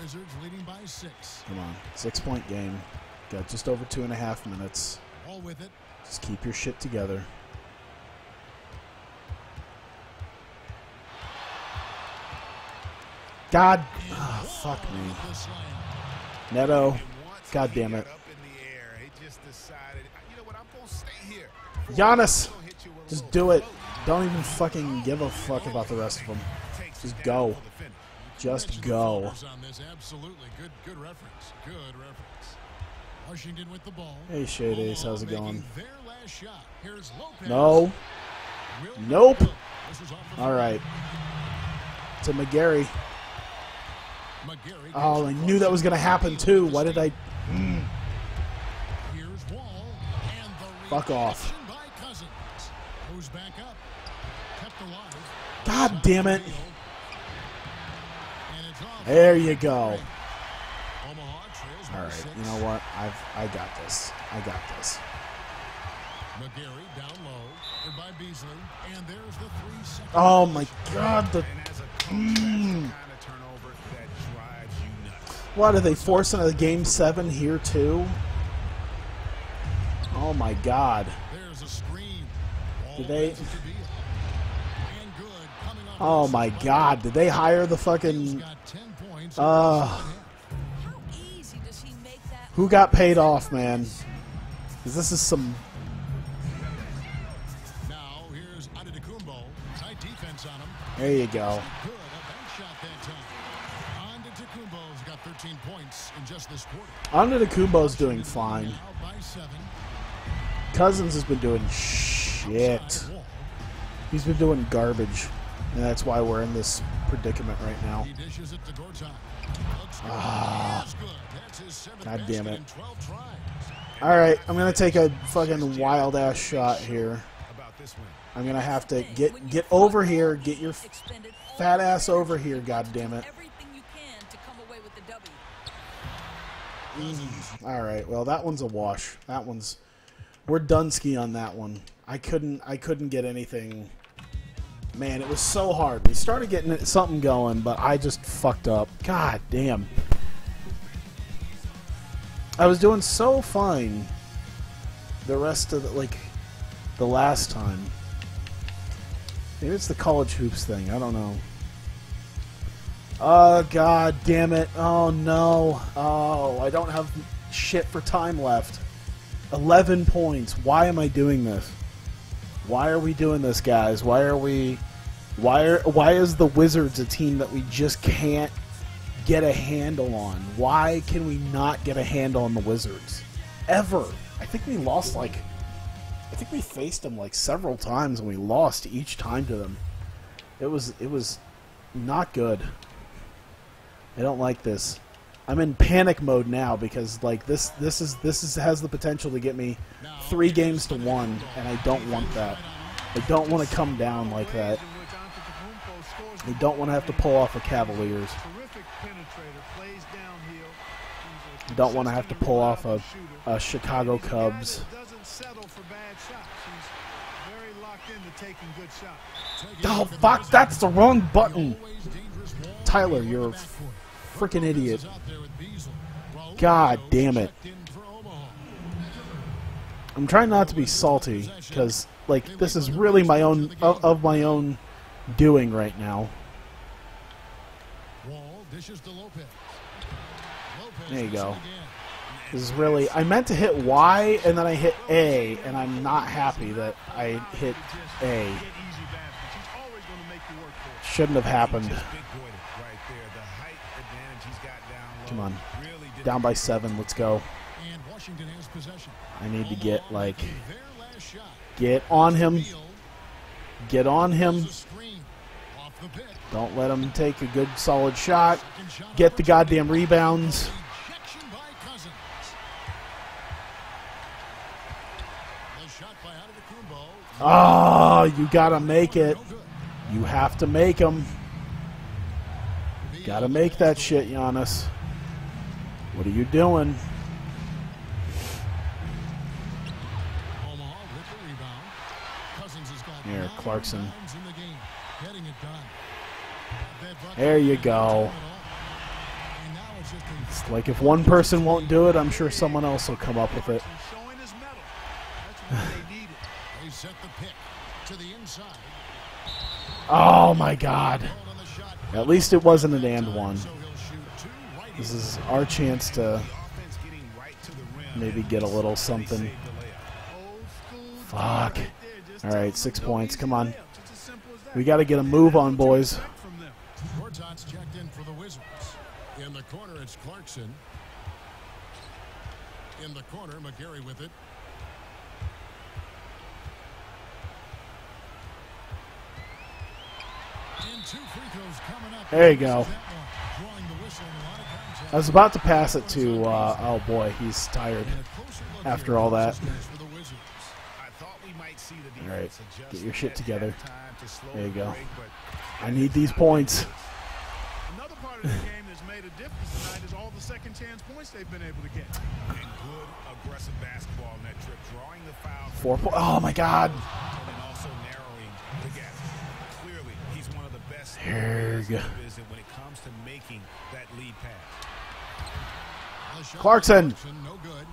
Wizards leading by six. Come on. Six point game. Got just over two and a half minutes. All with it. Just keep your shit together. God. Oh, fuck me. Neto. God damn it. Up in the air, he just decided, you know what, I'm going to stay here. For Giannis. I'm gonna hit you with a Just do it. Don't even fucking give a fuck about the rest of them. Just go. down for the finish. Just go. On this. Absolutely. Good good reference. Good reference. Washington with the ball. Hey, Shade Ace, how's it going? Their last shot. Here's Lopez. No. Nope. not go. This is off the All right. To McGary. McGary Oh, I knew that was going to happen too. Why did I? Here's Wall. And the Fuck off. By Cousins. Moves back up. Kept alive. God damn it. And it's off. There you go. Omaha trails by All right. You know what? I've I got this. I got this. McGary down low. By Beasley. And there's the three second. Oh my God. The And as a coach, that's the turnover that drives you nuts. what are they forcing a game seven here too? Oh my God. There's a screen. Did they- gives it to Beal. And good. Coming off Oh my God. Did they hire the fucking? Got 10 points. Uh, How easy does he make that? who got paid off, man? 'Cause this is some. Now here's Antetokounmpo. Tight defense on him. There you go. Good. A bank shot that time. Antetokounmpo's got 13 points in just this quarter. Antetokounmpo's doing fine. Now by seven. Cousins has been doing shit. He's been doing garbage, and that's why we're in this predicament right now. Ah. God damn it. in 12 tries. All right, I'm gonna take a fucking wild ass shot here. I'm gonna have to get get over here. Get your fat ass over here, God damn it. Everything you can to come away with the W. All right. Well, that one's a wash. That one's we're Dunsky on that one. I couldn't. I couldn't get anything. Man, it was so hard. We started getting something going, but I just fucked up. God damn. I was doing so fine. The rest of the like, the last time. Maybe it's the college hoops thing. I don't know. Oh god damn it. Oh no. Oh, I don't have shit for time left. 11 points. Why am I doing this? Why are we doing this, guys? Why are we why are why is the Wizards a team that we just can't get a handle on? Why can we not get a handle on the Wizards? Ever. I think we lost like I think we faced them like several times and we lost each time to them. It was it was not good. I don't like this. I'm in panic mode now because like this this is this is has the potential to get me three games to one, and I don't want that. I don't want to come down like that. I don't want to have to pull off a Cavaliers. I don't want to have to pull off a, a Chicago Cubs. Oh fuck! That's the wrong button. Tyler, you're freaking idiot. God damn it. I'm trying not to be salty because like this is really my own of, of my own doing right now. Wall dishes to Lopez. Lopez There you go. This is really I meant to hit Y and then I hit A and I'm not happy that I hit A. Shouldn't have baskets. He's always going to make you work for it. Shouldn't have happened. Just big boy right there. The height advantage he's got down low. Come on. Down by seven. Let's go. I need to get like get on him. Get on him. Don't let him take a good solid shot. Get the goddamn rebounds. Oh, you gotta make it. You have to make them. Gotta make that shit, Giannis. What are you doing? Omaha with the rebound. Cousins has got Here, Clarkson. in the game. Getting it done. There you go. do it all. And now it's just a It's like if one person won't do it, I'm sure someone else will come up with it. He's showing his metal. That's what *laughs* they set the pick to the inside. Oh my god. Ball on the shot. At least it wasn't an and one. So he'll shoot two right This is our chance to offense getting right to the rim. maybe get a little something. Saved the layup. Old school Fuck. right there. Just All right, six points. Come on. layups. It's as simple as that. We got to get a move on, boys. Expect from them. Gortat's checked in for the Wizards. In the corner, it's Clarkson. In the corner, McGary with it. Two free throws coming up. There you go. I was about to pass it to. Uh, oh boy, he's tired. And a closer look after all that. the for the Wizards. I thought we might see the All right, get your shit together. halftime to slow There you go. I need these points. Another part of the game that's made a difference tonight is all the second chance points they've been able to get. And good aggressive basketball in that trip, drawing the fouls Four. Po- oh my god. and also narrowing the gap. Clearly, he's one of the best Here we go. when it comes to making that lead pass. The shot by Clarkson. no good.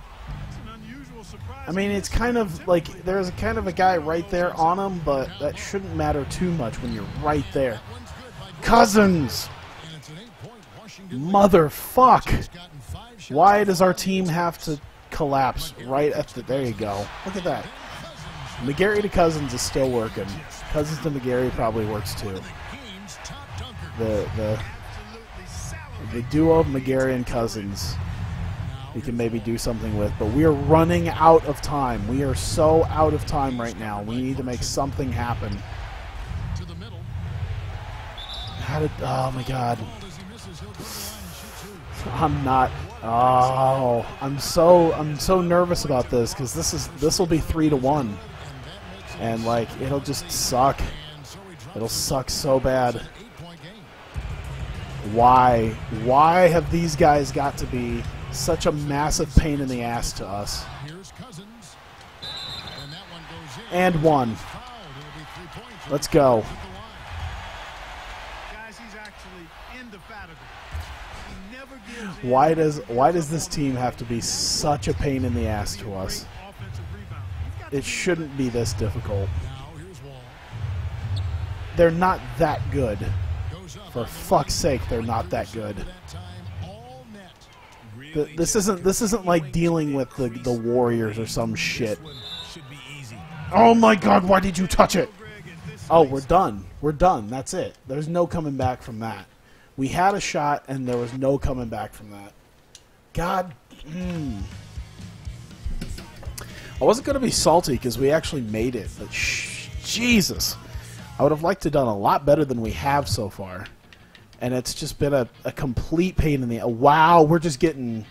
It's an unusual surprise. I mean, it's kind of like there's a kind of a guy right there on him, but that shouldn't matter too much when you're right there. One's good by Cousins, And it's an eight-point Washington lead. motherfuck. He's gotten five shots. Why does our team have to collapse right at the? There you go. Look at that. McGary to Cousins is still working. Cousins to McGary probably works too. Game's top dunker. The the. The duo of McGary Cousins we can maybe do something with, but we are running out of time. We are so out of time right now. We need to make something happen. How did? Oh my God! I'm not. Oh, I'm so I'm so nervous about this because this is this will be three to one, and like it'll just suck. It'll suck so bad. An eight-point game. Why? Why have these guys got to be such a massive pain in the ass to us. And one goes in. And one. Fouled. It'll be three points. Let's go. At the line. Guys, he's actually indefatigable. He never gives in. Why does why does this team have to be such a pain in the ass to us? Great offensive rebound. He's got It shouldn't be this difficult. Now here's Wall. They're not that good. For fuck's sake, they're not that good. This isn't this isn't like dealing with the the Warriors or some shit. Oh my god, why did you touch it? Oh, we're done. We're done. That's it. There's no coming back from that. We had a shot and there was no coming back from that. God. Mm. I wasn't going to be salty because we actually made it, but Jesus. I would have liked to have done a lot better than we have so far. And it's just been a, a complete pain in the Wow, we're just getting.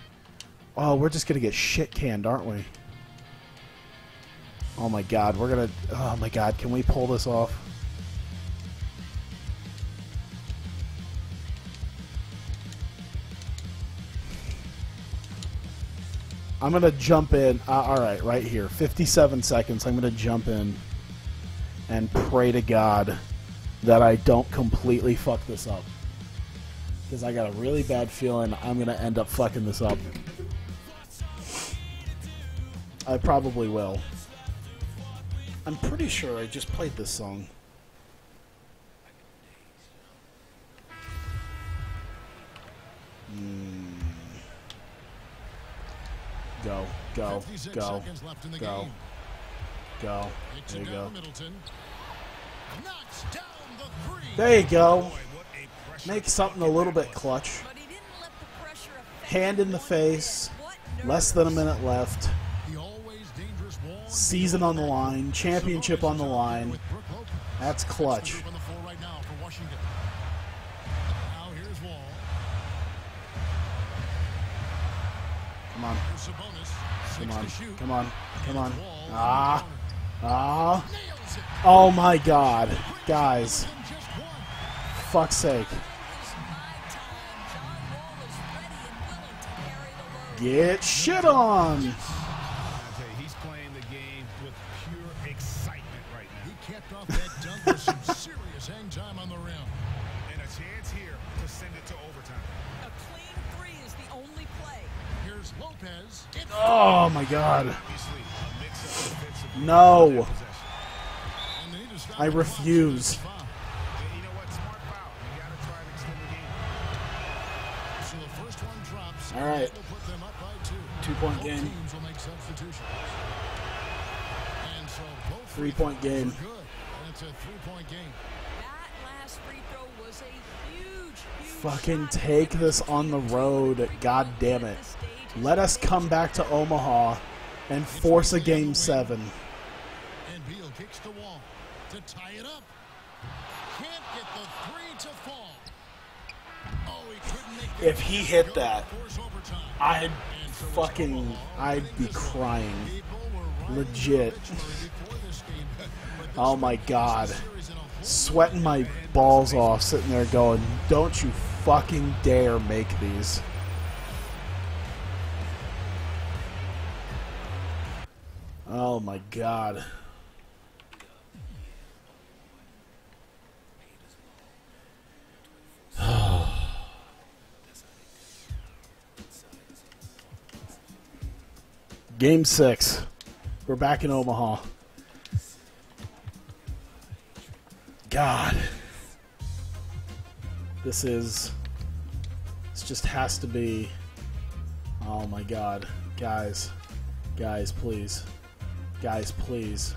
Oh, we're just to get shit canned, aren't we? Oh my god, we're gonna. Oh my god, can we pull this off? I'm gonna jump in. Uh, all right, right here, 57 seconds. I'm gonna jump in and pray to God that I don't completely fuck this up, because I got a really bad feeling I'm gonna end up fucking this up. I probably will. I'm pretty sure I just played this song. Hmm. Go, go, go, left in the go, game. go. There you go. Knocks down the three. There you go. Make something a little bit clutch. Hand in the face. Less than a minute left. Season on the line. Championship on the line. That's clutch. Come on. Come on. Come on. Come on. Ah. Ah. Oh my god. Guys. Fuck's sake. Get shit on. I tell you, he's playing the both free Three-point game. are it's a three-point game. That last free throw was a huge, huge Fucking take this on the road. God damn it. Let us come back to Omaha and force a game seven. And Beal kicks the wall to tie it up. Can't get the three to fall. Oh, he couldn't make the If he hit that. I'd And so it's fucking, I'd be crying. People were riding Legit. Oh my god. Sweating my balls off sitting there going, don't you fucking dare make these. Oh my god. *sighs* Game six. We're back in Omaha. God. This is. This just has to be. Oh my god. Guys. Guys, please. Guys, please.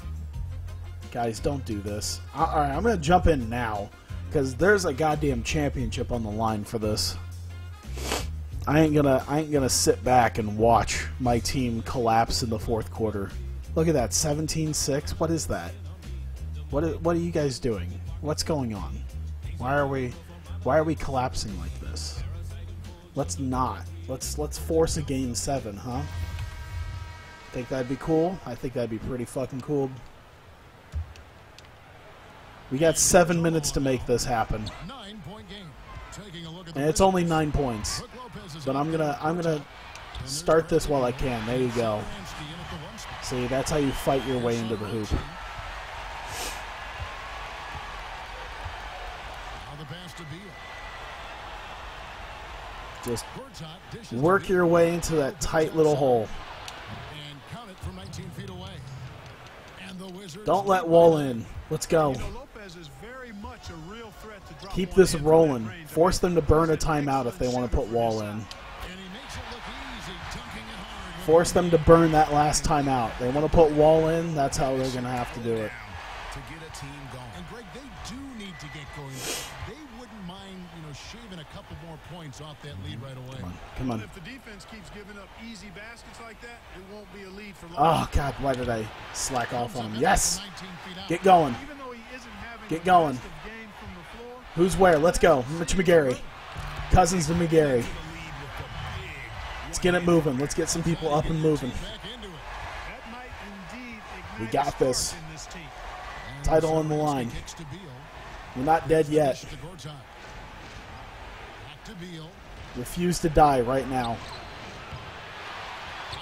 Guys, don't do this. Alright, I'm gonna jump in now. Because there's a goddamn championship on the line for this. I ain't gonna I ain't gonna sit back and watch my team collapse in the fourth quarter. Look at that, 17-6. What is that? What what are you guys doing? What's going on? Why are we why are we collapsing like this? Let's not. Let's let's force a game 7, huh? Think that'd be cool? I think that'd be pretty fucking cool. We got 7 minutes to make this happen. And it's only 9 points. But I'm to I'm to Start this while I can. There you go. See, that's how you fight your way into the hoop. Now the pass to Beal. Just Gortat dishes to work your way into that tight little hole. And count it from 19 feet away. And the Wizards Don't let Wall in. Let's go. You know, Lopez is very much a real threat to drop Keep this in rolling. Force them to burn a timeout if they want to put Wall in. size. And he makes it look easy, dunking it hard. Force them to burn that last timeout. They want to put Wall in. That's how they're going to have to do it. They wouldn't mind, you know, shaving a couple more points off that lead mm-hmm. right away. Come on. come But if the defense keeps giving up easy baskets like that, it won't be a lead for long. Oh, God. Why did I slack off on him? Yes. 19 feet out. Get going. Even though he isn't having Get going. best of game from the floor, Who's where? Let's go. Mitch McGary. Cousins to McGary. Let's get it moving. Let's get some people up and moving. Back into it. that might indeed ignite We got this. in this team. And Title on the line. We're not dead yet. Refuse to die right now.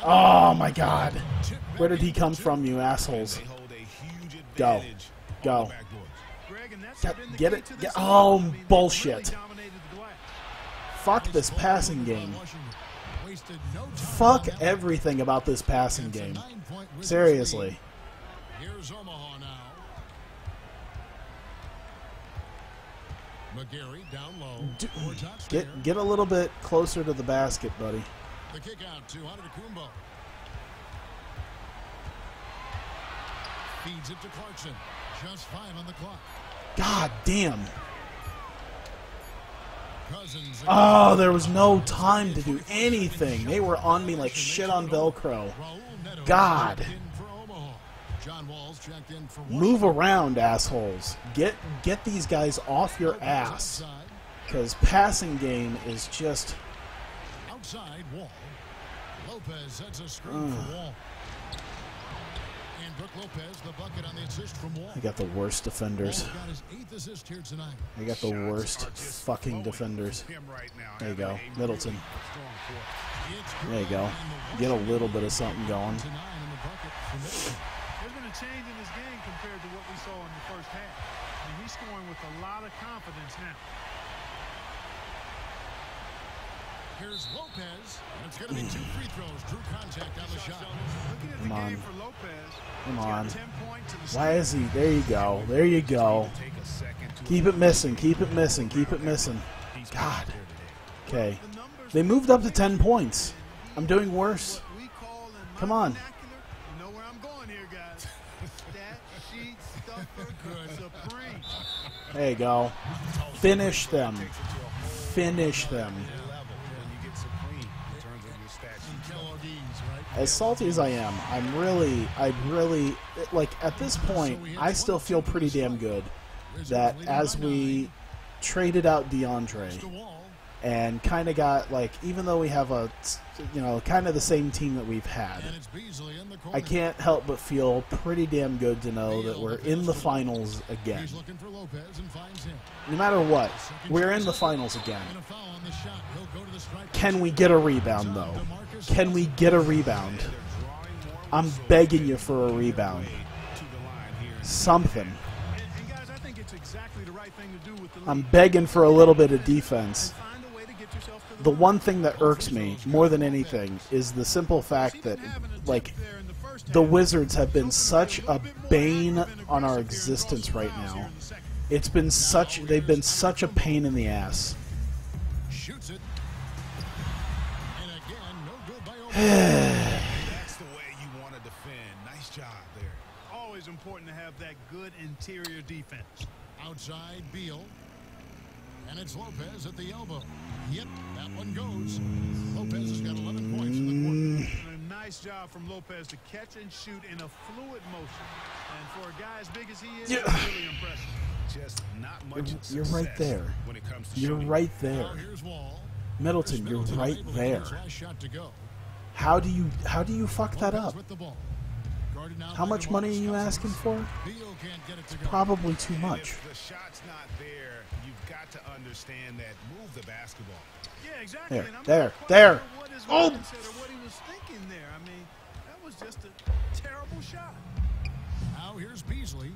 Oh, my God. Where did he come from, you assholes? Go. Go. Get- get it- get- oh, bullshit. Fuck this passing game. Fuck everything about this passing game. Seriously. McGary down low. Get get a little bit closer to the basket, buddy. The kick out to Antetokounmpo. Feeds it to Clarkson. Just five on the clock. God damn. Oh, there was no time to do anything. They were on me like shit on Velcro. God. Move around, assholes. Get get these guys off your ass. Because passing game is just Outside Wall. Lopez sets a screen for mm. Wall. And Brook Lopez, the bucket on the assist from Wall. I got the worst defenders. Got his eighth assist here tonight. I got the Shots worst fucking defenders. right now, There you go. Middleton. really strong quarter. It's There you go. Brown and the Get a little bit of something going. Change in his game compared to what we saw in the first half. I mean, he's scoring with a lot of confidence now. Here's Lopez. And it's going to be two free throws. Drew contact on the shot. Looking at the Come on. game for Lopez, Come on. 10 points the Why is he? There you go. There you go. Take a second to Keep it missing. Keep it missing. Keep it missing. God. Okay. They moved up to 10 points. I'm doing worse. what we call in my Come on. vernacular, you know where I'm going here, guys. Stat sheet stuffer supreme. There you go. Finish them. Finish them. As salty as I am, I'm really, I really, like, at this point, I still feel pretty damn good that as we traded out DeAndre. And kind of got, like, even though we have a, you know, kind of the same team that we've had, And it's Beasley in the corner. I can't help but feel pretty damn good to know that we're in the finals again. He's looking for Lopez and finds him. No matter what, we're in the finals again. And a foul on the shot. He'll go to the strike. Can we get a rebound, though? Can we get a rebound? I'm begging you for a rebound. To the line here. Something. And, and guys, I think it's exactly the right thing to do with the lead. I'm begging for a little bit of defense. Find a way to get yourself to The one thing that irks me more than anything is the simple fact that, like, the Wizards have been such a bane on our existence right now. It's been such, they've been such a pain in the ass. Shoots it. And again, no good by Omaha. That's the way you want to defend. Nice job there. Always important to have that good interior defense. Outside Beal. And it's Lopez at the elbow. Yep, that one goes. Lopez has got 11 points in the quarter. Mm. And a nice job from Lopez to catch and shoot in a fluid motion. And for a guy as big as he is, Yeah. it's really impressive. Just not much You're- you're right there. When it comes to You're shooting. right Now there. here's Wall. Middleton, you're Middleton right able to hit there. his last shot to go. How do you, how do you fuck that up? with the ball. Guarded now How much money are you asking for? Beal can't get it to go. Probably too much. Got to understand that move the basketball. Yeah, exactly. There, and I'm there, there. sure What his Oh! mindset or what he was thinking there. I mean, that was just a terrible shot. Now here's Beasley.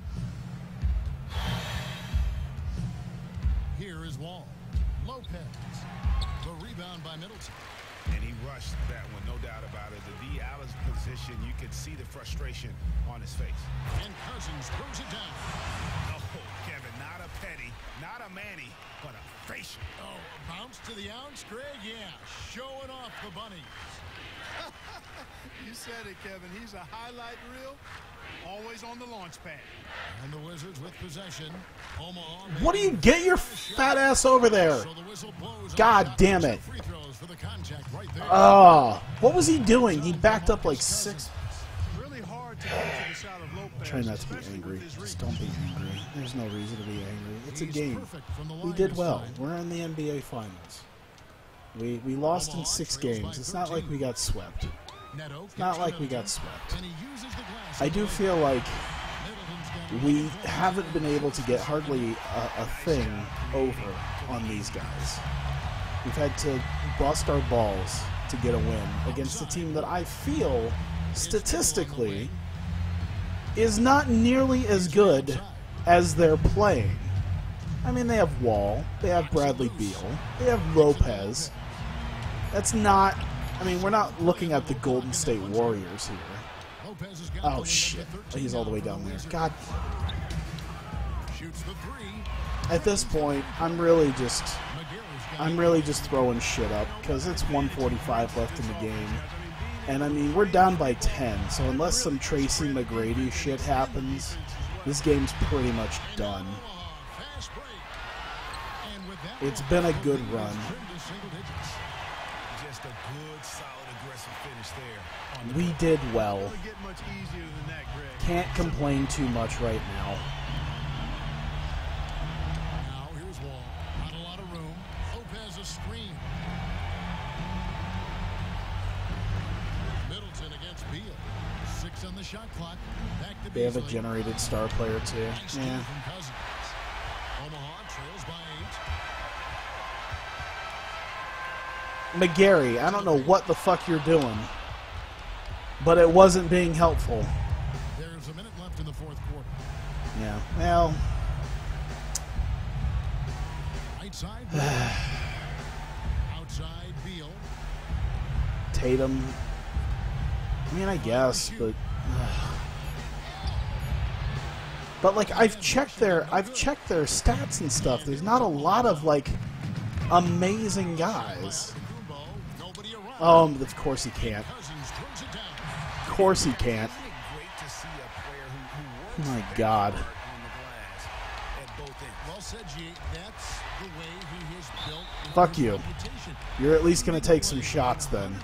Here is Wall. Lopez. The rebound by Middleton. And he rushed that one, no doubt about it. The D out of position, you could see the frustration on his face. And Cousins throws it down. Oh, Kevin, not a petty, not a Manny, but a facial. Oh, bounce to the ounce, Greg. Yeah, showing off the bunny. *laughs* You said it, Kevin. He's a highlight reel, always on the launch pad. And the Wizards with possession. Omaha. What do you get your fat ass over there? So the whistle blows on God damn it. Free throws for the contact right. Oh, what was he doing? He backed up like six. Really hard to get to the shot of Lopez. Try not to be angry. Just don't be angry. There's no reason to be angry. It's a game. perfect from the We did well. We're in the NBA Finals. We we lost in six games. It's not like we got swept. Neto Not like we got swept. And he uses the glass I do feel like we haven't been able to get hardly a, a thing over on these guys. We've had to bust our balls to get a win against a team that I feel statistically is not nearly as good as they're playing. I mean, they have Wall, they have Bradley Beal, they have Lopez. That's not. I mean, we're not looking at the Golden State Warriors here. Oh shit! up to 13 He's all the way down there. God at this point, I'm really just I'm really just throwing shit up because it's 145 left in the game, and I mean we're down by 10. So unless some Tracy McGrady shit happens, this game's pretty much done. It's been a good run. We did well. Can't complain too much right. Now They have a generated star player too. Yeah. from Cousins. Omaha trails by eight. McGary, I don't know what the fuck you're doing, but it wasn't being helpful. There's a minute left in the fourth quarter. Yeah. Well, Right side. *sighs* Outside Beal. Tatum. I mean, I guess, but. But like I've checked their I've checked their stats and stuff. There's not a lot of like amazing guys. Um, of course he can't. Of course he can't. To Oh my God. Fuck you. You're at least gonna take some shots then.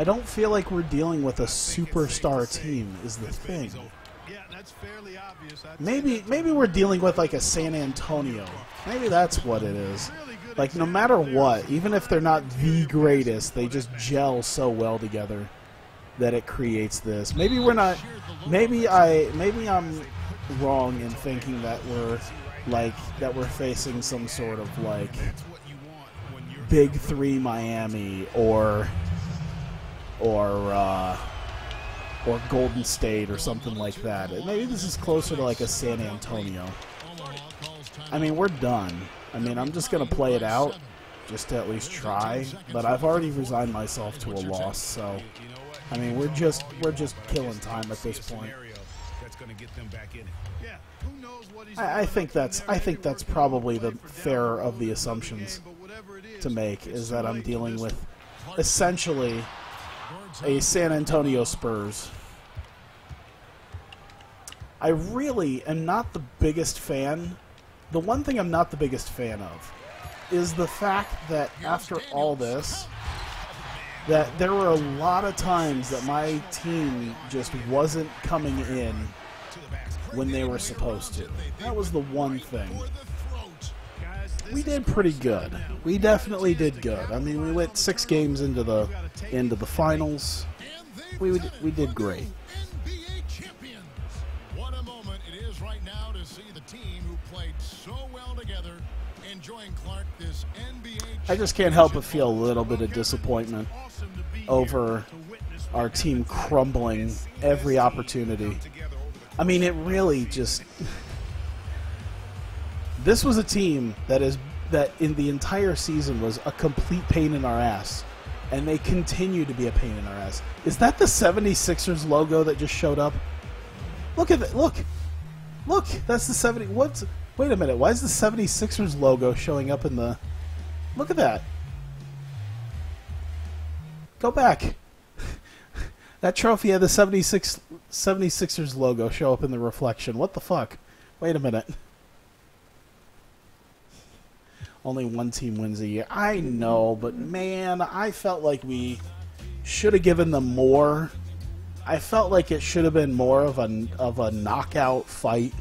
I don't feel like we're dealing with a superstar team. Is the thing. Yeah, that's fairly obvious. Maybe maybe we're dealing with like a San Antonio. Maybe that's what it is. Like no matter what, even if they're not the greatest, they just gel so well together that it creates this. Maybe we're not maybe I maybe I'm wrong in thinking that we're like that we're facing some sort of like That's what you want when you're Big 3 Miami or or uh or Golden State or something like that. Maybe this is closer to like a San Antonio. Omaha calls time. I mean, we're done. I mean, I'm just going to play it out just to at least try, but I've already resigned myself to a loss, so you know what? I mean, we're just we're just killing time at this point. scenario that's going to get them back in it. Yeah, who knows what he's I, I think that's. I think that's probably the fairer of the assumptions but whatever it is, to make is that I'm dealing with essentially a San Antonio Spurs. I really am not the biggest fan. The one thing I'm not the biggest fan of is the fact that after all this, that there were a lot of times that my team just wasn't coming in when they were supposed to. That was the one thing. We did pretty good. We definitely did good. I mean, we went six games into the into the finals. We would- we did great. What a moment it is right now to see the team who played so well together enjoying Clark this. I just can't help but feel a little bit of disappointment over our team crumbling every opportunity. I mean, it really just. This was a team that is that in the entire season was a complete pain in our ass, and they continue to be a pain in our ass. Is that the 76ers logo that just showed up? Look at it! Look, look! That's the 70. What's? Wait a minute! Why is the 76ers logo showing up in the? Look at that! Go back. *laughs* That trophy had the 76, 76ers logo show up in the reflection. What the fuck? Wait a minute. Only one team wins a year. I know, but man, I felt like we should have given them more. I felt like it should have been more of a of a knockout fight.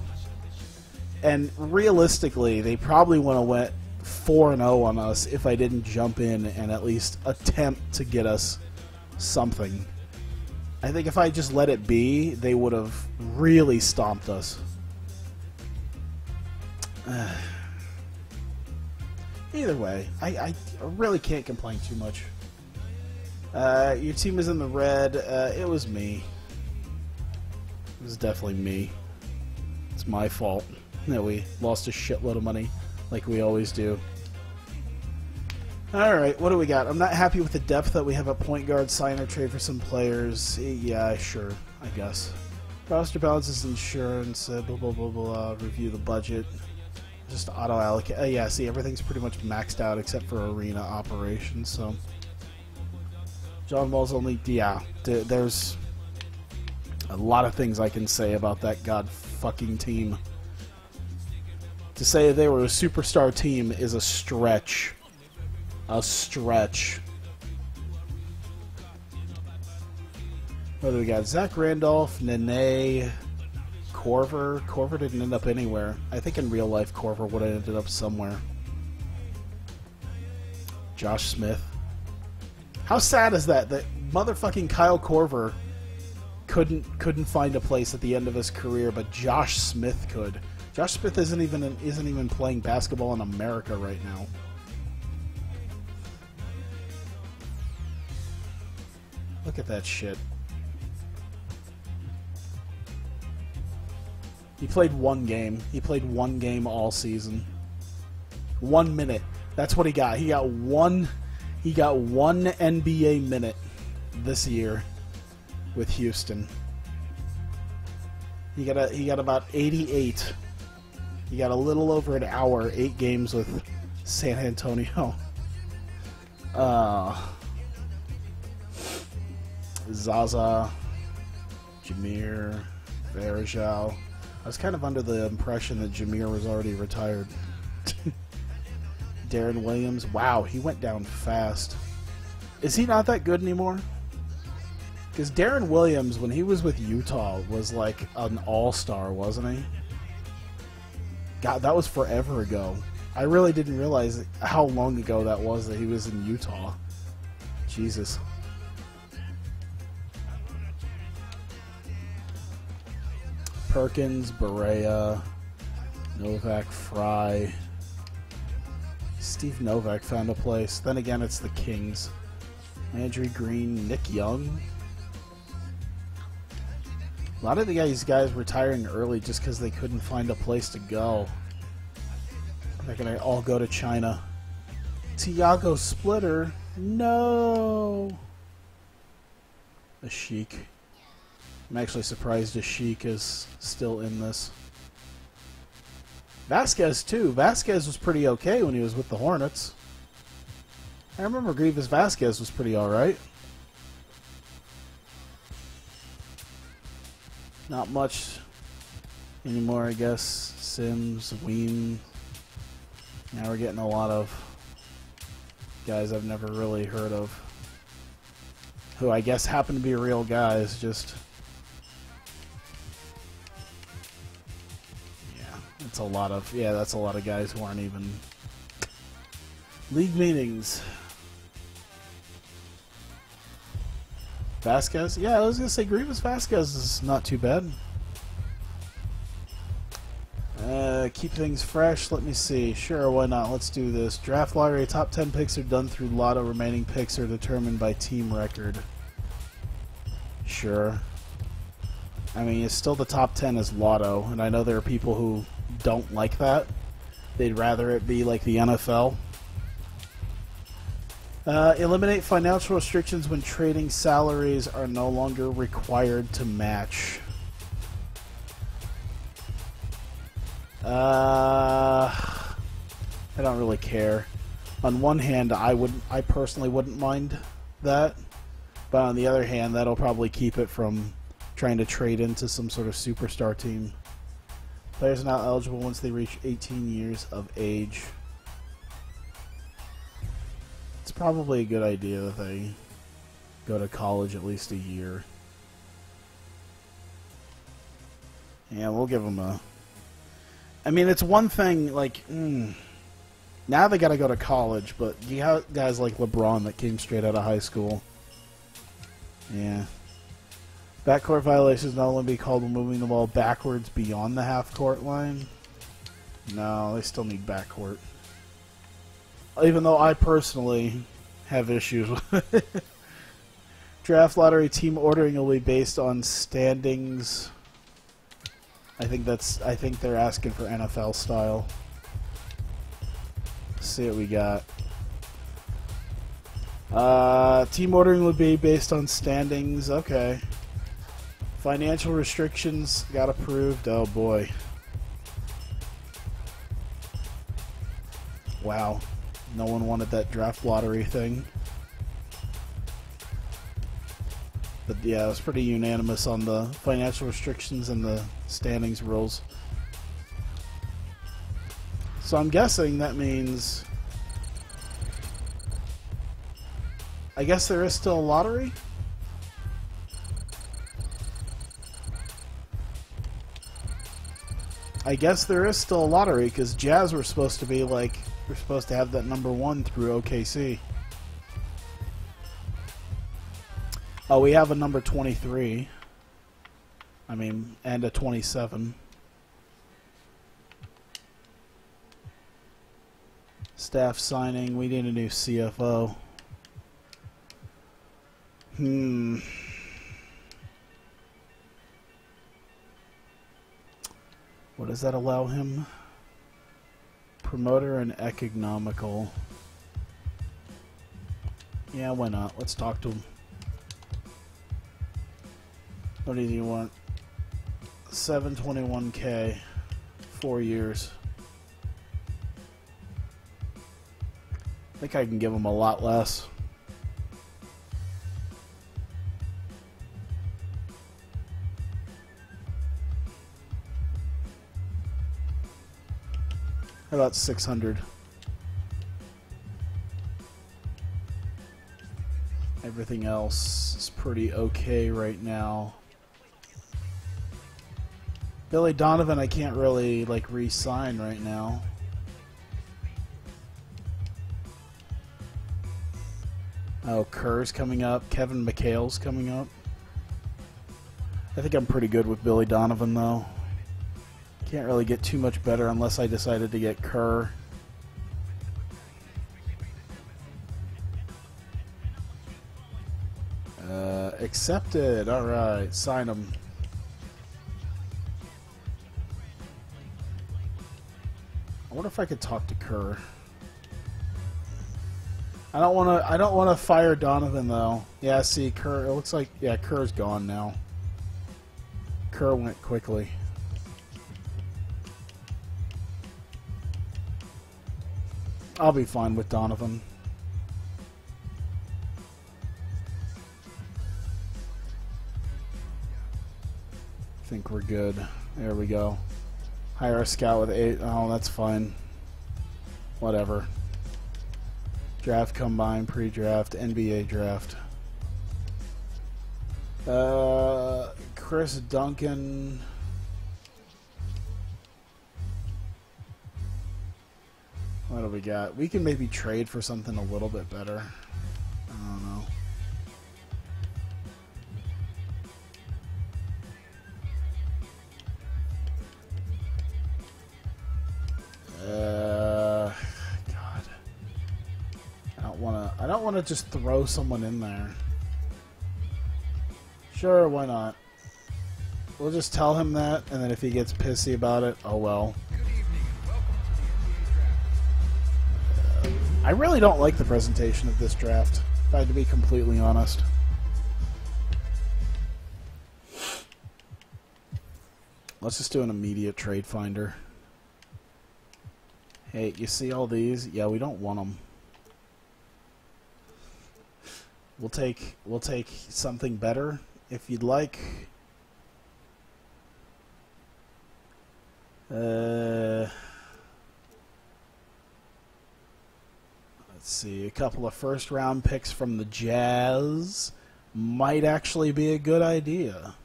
And realistically, they probably would have went 4 and 0 on us if I didn't jump in and at least attempt to get us something. I think if I just let it be, they would have really stomped us. *sighs* *sighs* Either way, I, I really can't complain too much. Uh, your team is in the red. Uh, it was me. It was definitely me. It's my fault that we lost a shitload of money, like we always do. All right, what do we got? I'm not happy with the depth that we have at point guard. Sign or trade for some players. Yeah, sure, I guess. Roster balances, insurance, uh, blah blah blah blah. Review the budget. Just auto allocate. Uh, yeah, see, everything's pretty much maxed out except for arena operations. So, John Wall's only. Yeah, th- there's a lot of things I can say about that god fucking team. To say they were a superstar team is a stretch a stretch. What do we got? Zach Randolph, Nene, Korver. Korver didn't end up anywhere. I think in real life, Korver would have ended up somewhere. Josh Smith. How sad is that? That motherfucking Kyle Korver couldn't couldn't find a place at the end of his career, but Josh Smith could. Josh Smith isn't even isn't even playing basketball in America right now. Look at that shit. He played one game. He played one game all season. One minute. That's what he got. He got one he got one NBA minute this year with Houston. He got a he got about 88. He got a little over an hour, 8 games with San Antonio. *laughs* Uh Zaza, Jameer, Varejao. I was kind of under the impression that Jameer was already retired. *laughs* Deron Williams, wow, he went down fast. Is he not that good anymore? Because Deron Williams, when he was with Utah, was like an all star, wasn't he? God, that was forever ago. I really didn't realize how long ago that was that he was in Utah. Jesus. Perkins, Barea, Novak, Frye. Steve Novak found a place. Then again, it's the Kings. Andrew Green, Nick Young. A lot of the guys guys retiring early just because they couldn't find a place to go. They're gonna all go to China. Tiago Splitter, no. A Sheik. I'm actually surprised Asik is still in this. Vasquez too. Vasquez was pretty okay when he was with the Hornets. I remember Greivis Vasquez was pretty alright. Not much anymore, I guess. Sims, Ween. Now we're getting a lot of guys I've never really heard of. Who I guess happen to be real guys, just That's a lot of yeah, that's a lot of guys who aren't even *laughs* League meetings. Vasquez? Yeah, I was gonna say Greivis Vasquez is not too bad. Uh, keep things fresh. Let me see. Sure, why not? Let's do this. Draft lottery top 10 picks are done through lotto. Remaining picks are determined by team record. Sure. I mean, it's still the top 10 is lotto, and I know there are people who don't like that. They'd rather it be like the NFL. Uh, eliminate financial restrictions when trading salaries are no longer required to match. Uh, I don't really care. On one hand, I would I personally wouldn't mind that, but on the other hand, that'll probably keep it from trying to trade into some sort of superstar team. Players are not eligible once they reach 18 years of age. It's probably a good idea that they go to college at least a year. Yeah, we'll give them a. I mean, it's one thing, like, mm, now they got to go to college, but you have guys like LeBron that came straight out of high school. Yeah. Backcourt violations not only be called moving the ball backwards beyond the half court line. No, they still need backcourt. Even though I personally have issues with it. *laughs* Draft lottery team ordering will be based on standings. I think that's I think they're asking for NFL style. Let's see what we got. Uh, team ordering would be based on standings. Okay. Financial restrictions got approved. Oh boy. Wow. No one wanted that draft lottery thing. But yeah, it was pretty unanimous on the financial restrictions and the standings rules. So I'm guessing that means. I guess there is still a lottery? I guess there is still a lottery because Jazz were supposed to be like we're supposed to have that number one through OKC. Oh, we have a number 23. I mean, and a 27. Staff signing. We need a new CFO. Hmm. What does that allow him? Promoter and economical. Yeah, why not? Let's talk to him. What do you want? 721k. Four years. I think I can give him a lot less. About 600? Everything else is pretty okay right now. Billy Donovan I can't really like re-sign right now. Oh, Kerr's coming up. Kevin McHale's coming up. I think I'm pretty good with Billy Donovan though. Can't really get too much better unless I decided to get Kerr. Uh, accepted. All right, sign him. I wonder if I could talk to Kerr. I don't want to. I don't want to fire Donovan though. Yeah, see, Kerr. It looks like yeah, Kerr's gone now. Kerr went quickly. I'll be fine with Donovan. I think we're good. There we go. Hire a scout with eight. Oh, that's fine. Whatever. Draft combine, pre-draft, NBA draft. Uh, Chris Duncan. What do we got? We can maybe trade for something a little bit better. I don't know. Uh, God. I don't want to. I don't want to just throw someone in there. Sure, why not? We'll just tell him that, and then if he gets pissy about it, oh well. I really don't like the presentation of this draft, if I had to be completely honest. Let's just do an immediate trade finder. Hey, you see all these? Yeah, we don't want them. We'll take we'll take something better if you'd like. Uh, see. A couple of first round picks from the Jazz might actually be a good idea.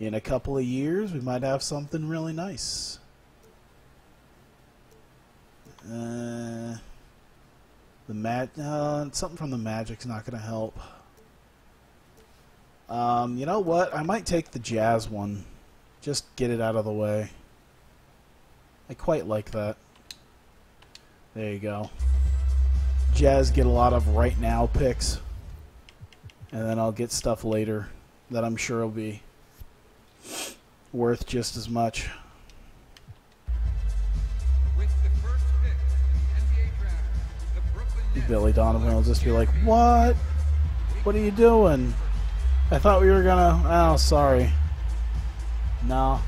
In a couple of years, we might have something really nice. Uh, the mag, uh, something from the Magic's not going to help. Um, you know what? I might take the Jazz one. Just get it out of the way. I quite like that. There you go. Jazz get a lot of right now picks. And then I'll get stuff later that I'm sure will be worth just as much. With the first pick in the NBA draft, the Brooklyn Nets Billy Donovan will just be like, What? What are you doing? I thought we were gonna. Oh, sorry. No.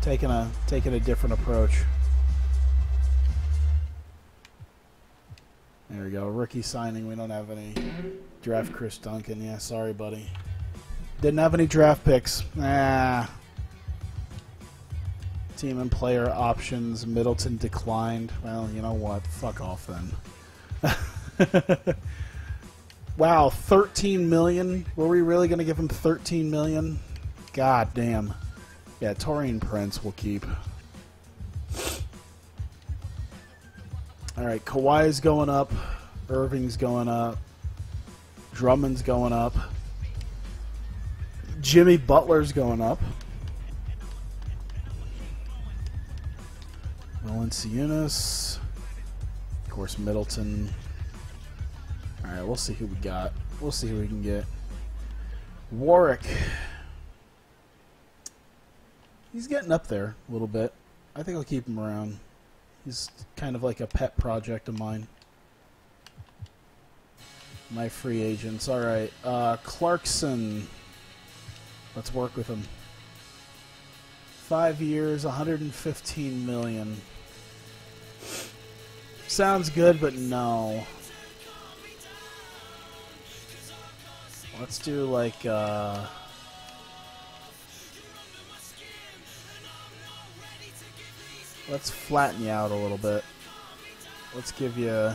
Taking a taking a different approach. There we go. Rookie signing. We don't have any draft Chris Duncan. Yeah, sorry, buddy. Didn't have any draft picks. Ah. Team and player options. Middleton declined. Well, you know what? Fuck off then. *laughs* wow, 13 million. Were we really going to give him 13 million? God damn. Yeah, Taurean Prince will keep. All right, Kawhi's going up. Irving's going up. Drummond's going up. Jimmy Butler's going up. Valanciunas. Of course, Middleton. All right, we'll see who we got. We'll see who we can get. Warwick. He's getting up there a little bit. I think I'll keep him around. He's kind of like a pet project of mine. My free agents. All right. Uh, Clarkson. Let's work with him. Five years, 115 million. Sounds good, but no. Let's do like uh Let's flatten you out a little bit. Let's give you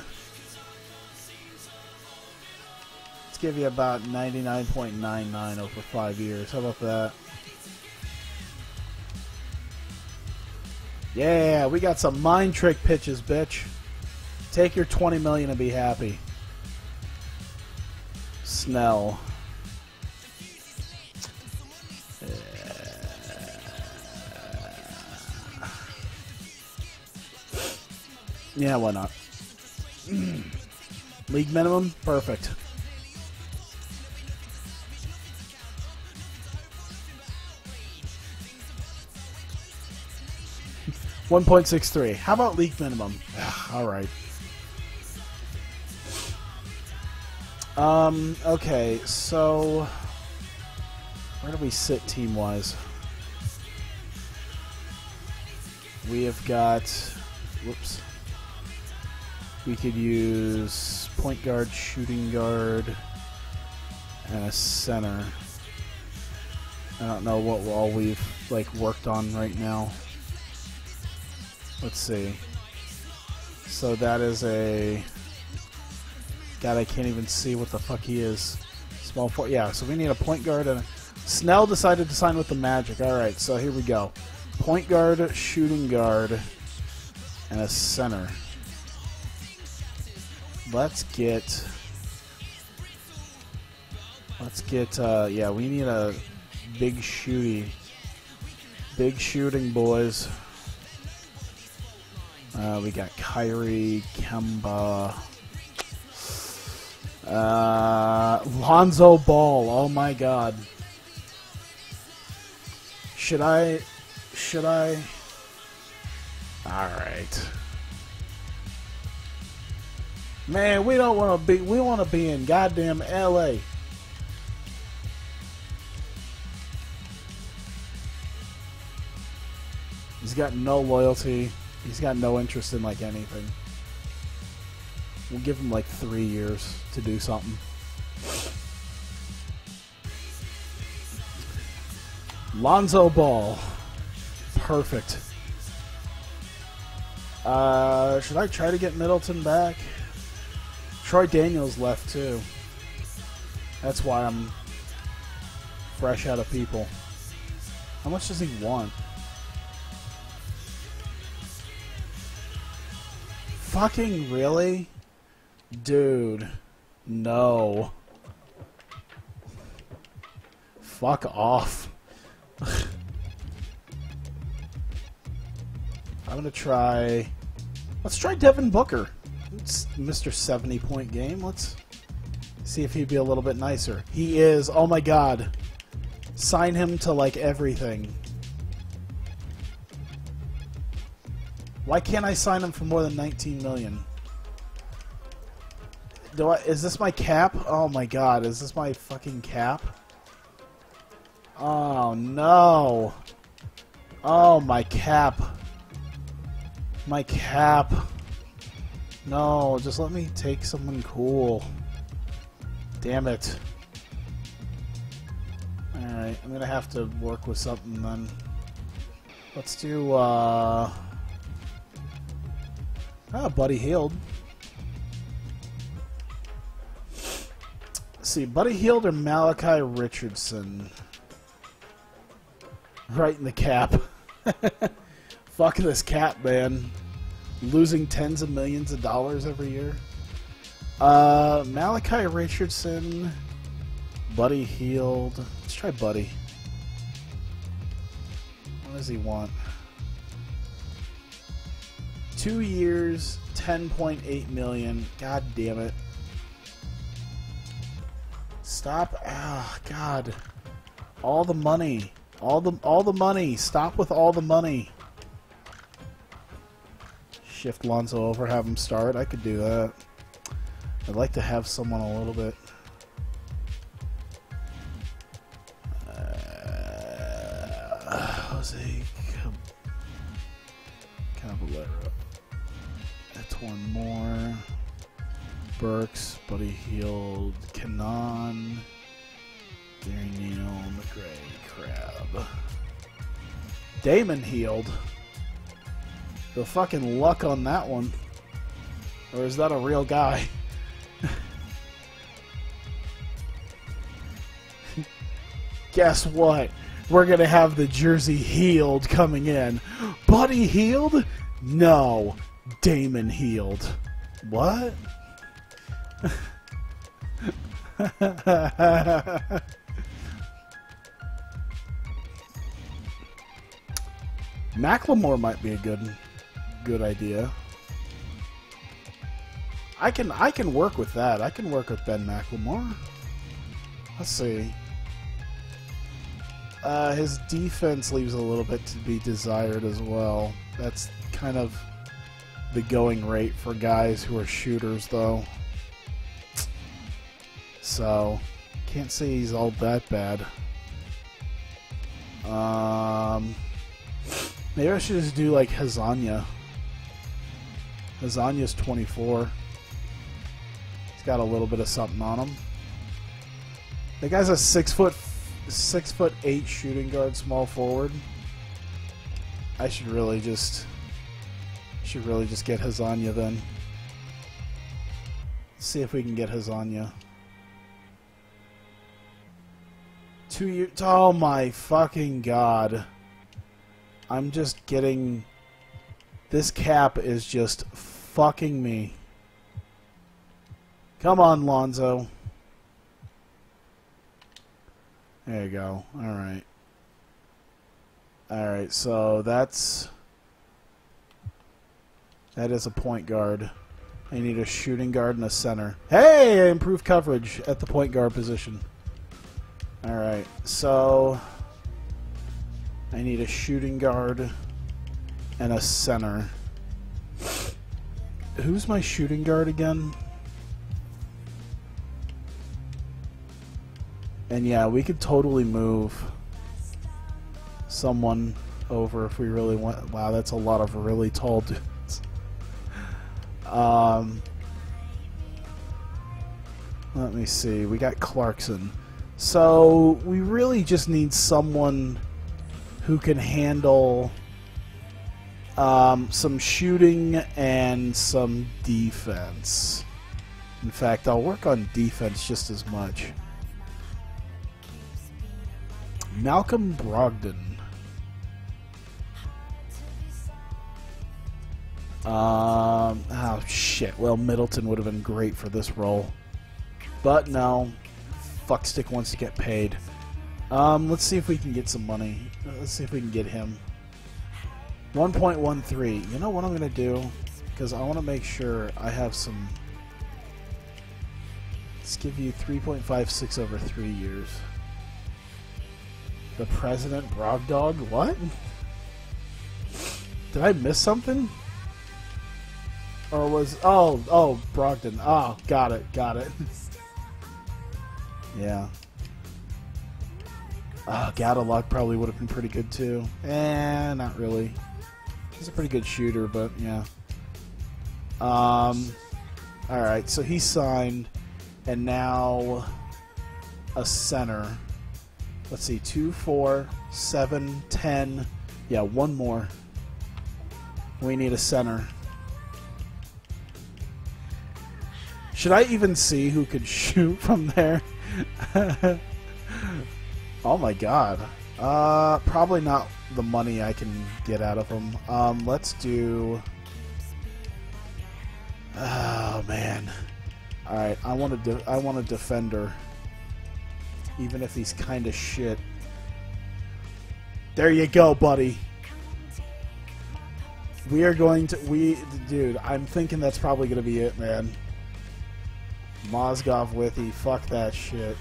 Let's give you about 99.99 over 5 years. How about that? Yeah, we got some mind trick pitches, bitch. Take your 20 million and be happy. Snell. Yeah, why not? *clears throat* League minimum? Perfect. *laughs* One point six three. How about league minimum? All right. Um. Okay. So, where do we sit team wise? We have got. Whoops. We could use point guard, shooting guard, and a center. I don't know what all we've like worked on right now. Let's see. So that is a. God, I can't even see what the fuck he is. Small four. Yeah, so we need a point guard and. A, Snell decided to sign with the Magic. All right, so here we go. Point guard, shooting guard. and a center. Let's get. Let's get. Uh, yeah, we need a big shooty. Big shooting boys. Uh, we got Kyrie, Kemba, uh, Lonzo Ball. Oh my God. Should I? Should I? All right. Man, we don't want to be. We want to be in goddamn L.A. He's got no loyalty. He's got no interest in like anything. We'll give him like three years to do something. Lonzo Ball. Perfect. Uh, should I try to get Middleton back? Troy Daniels left too. That's why I'm fresh out of people. How much does he want? Fucking really? Dude. No. Fuck off. *laughs* I'm gonna try. Let's try Devin Booker. Mr. 70 point game. Let's see if he'd be a little bit nicer. He is. Oh my god. Sign him to like everything. Why can't I sign him for more than 19 million? Do I is this my cap? Oh my god, is this my fucking cap? Oh no. Oh my cap. My cap. No, just let me take someone cool. Damn it. Alright, I'm gonna have to work with something then. Let's do, uh... Ah, Buddy Hield. Let's see, Buddy Hield or Malachi Richardson? Right in the cap. *laughs* Fuck this cap, man. Losing tens of millions of dollars every year. Uh, Malachi Richardson, Buddy Hield. Let's try Buddy. What does he want? Two years, 10.8 million. God damn it. Stop. Ah, God. All the money. All the all the money. Stop with all the money. Shift Lonzo over, have him start. I could do that. I'd like to have someone a little bit. Uh, Jose Caballero. That's one more. Burks, Buddy Hield, Canaan, Neal, McRae, Crabbe. Damon Healed. The fucking luck on that one. Or is that a real guy? *laughs* Guess what? We're gonna have the jersey healed coming in. Buddy Hield? No. Damon healed. What? *laughs* McLemore might be a good good idea. I can I can work with that. I can work with Ben McLemore. Let's see. Uh, his defense leaves a little bit to be desired as well. That's kind of the going rate for guys who are shooters, though. So, can't say he's all that bad. Um, maybe I should just do like Hezonja. Hezonja's 24. He's got a little bit of something on him. The guy's a six foot, six foot eight shooting guard, small forward. I should really just, should really just get Hezonja then. Let's see if we can get Hezonja. Two years. Oh my fucking god! I'm just getting This cap is just fucking me. Come on, Lonzo. There you go. All right. All right, so that's that is a point guard. I need a shooting guard and a center. Hey, improved coverage at the point guard position. All right, so I need a shooting guard and a center. Who's my shooting guard again? And yeah, we could totally move someone over if we really want. Wow, that's a lot of really tall dudes. Um, let me see. We got Clarkson. So we really just need someone who can handle um, some shooting and some defense. In fact, I'll work on defense just as much. Malcolm Brogdon. Um, oh shit. Well, Middleton would have been great for this role. But no. Fuckstick wants to get paid. Um, let's see if we can get some money. Let's see if we can get him. 1.13. You know what I'm going to do? Because I want to make sure I have some... Let's give you 3.56 over three years. The President Brogdog? What? Did I miss something? Or was... Oh, oh, Brogdon. Oh, got it, got it. *laughs* yeah. Oh, Gadalock probably would have been pretty good too. Eh, not really. He's a pretty good shooter, but yeah. Um, all right, so he signed, and now a center. Let's see, two, four, seven, ten. Yeah, one more. We need a center. Should I even see who could *laughs* shoot from there? *laughs* oh my god. Uh, probably not the money I can get out of him. Um, let's do. Oh man. All right, I want de- I want a defender, even if he's kind of shit. There you go, buddy. We are going to we dude. I'm thinking that's probably gonna be it, man. Mozgov Withy, fuck that shit.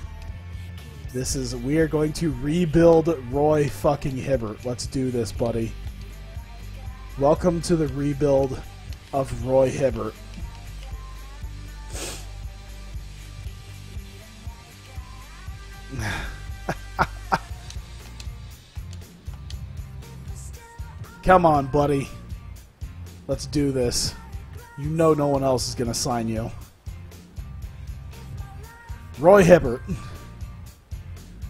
This is we are going to rebuild Roy fucking Hibbert. Let's do this, buddy. Welcome to the rebuild of Roy Hibbert. *sighs* Come on, buddy. Let's do this. You know no one else is going to sign you. Roy Hibbert.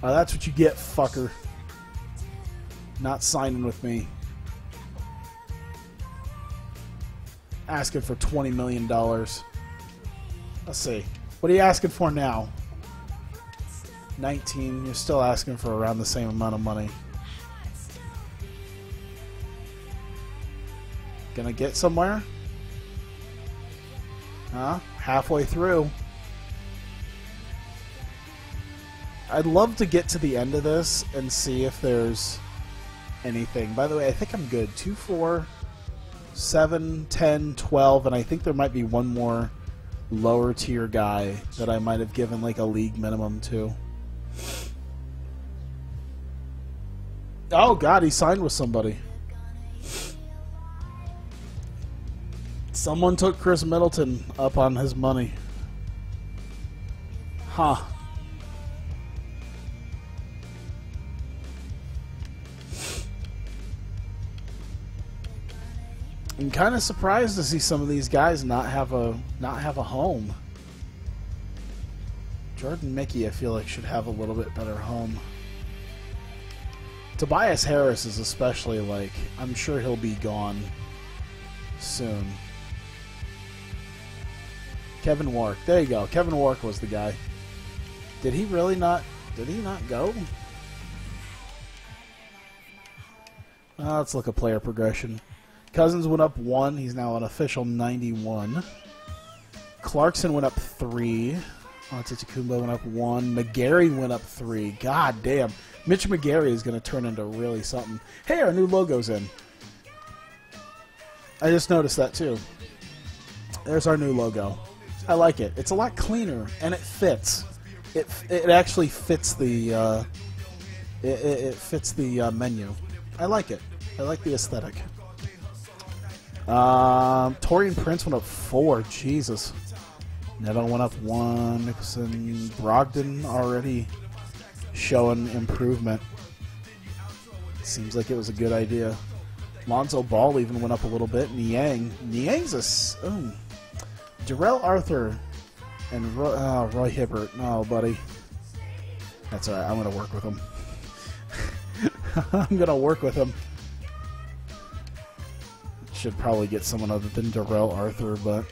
Uh, that's what you get, fucker. Not signing with me. Asking for $20 million. Let's see. What are you asking for now? 19. You're still asking for around the same amount of money. Gonna get somewhere? Huh? Halfway through. I'd love to get to the end of this and see if there's anything. By the way, I think I'm good. 2, 4, 7, 10, 12, and I think there might be one more lower tier guy that I might have given like a league minimum to. Oh god, he signed with somebody. Someone took Khris Middleton up on his money. Huh. I'm kind of surprised to see some of these guys not have a not have a home. Jordan Mickey, I feel like should have a little bit better home. Tobias Harris is especially like I'm sure he'll be gone soon. Kevin Wark, there you go. Kevin Wark was the guy. Did he really not? Did he not go? Uh, let's look at player progression. Cousins went up one. He's now an official 91. Clarkson went up three. Antetokounmpo went up one. McGary went up three. God damn. Mitch McGary is going to turn into really something. Hey, our new logo's in. I just noticed that too. There's our new logo. I like it. It's a lot cleaner and it fits. It it actually fits the uh, it, it, it fits the uh, menu. I like it. I like the aesthetic. Um, Taurean Prince went up four. Jesus. Neto went up one. Nicholson, Brogdon already showing improvement. Seems like it was a good idea. Lonzo Ball even went up a little bit. Niang, Niang's a ooh. Jarrell Arthur and Roy, oh, Roy Hibbert. No, buddy. That's alright. I'm gonna work with him. *laughs* I'm gonna work with him. Should probably get someone other than Darrell Arthur, but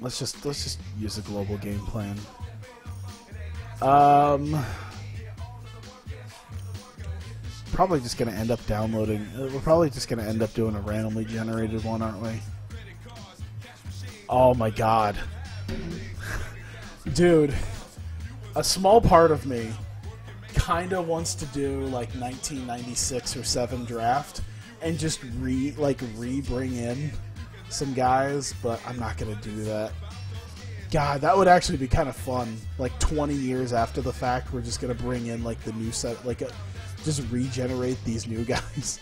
let's just let's just use a global game plan. Um, probably just gonna end up downloading. uh, We're probably just gonna end up doing a randomly generated one, aren't we? Oh my god, *laughs* dude! A small part of me kind of wants to do like 1996 or 7 draft and just re like re bring in some guys, but I'm not gonna do that. God, that would actually be kind of fun. Like 20 years after the fact, we're just gonna bring in like the new set, like a, just regenerate these new *laughs* guys.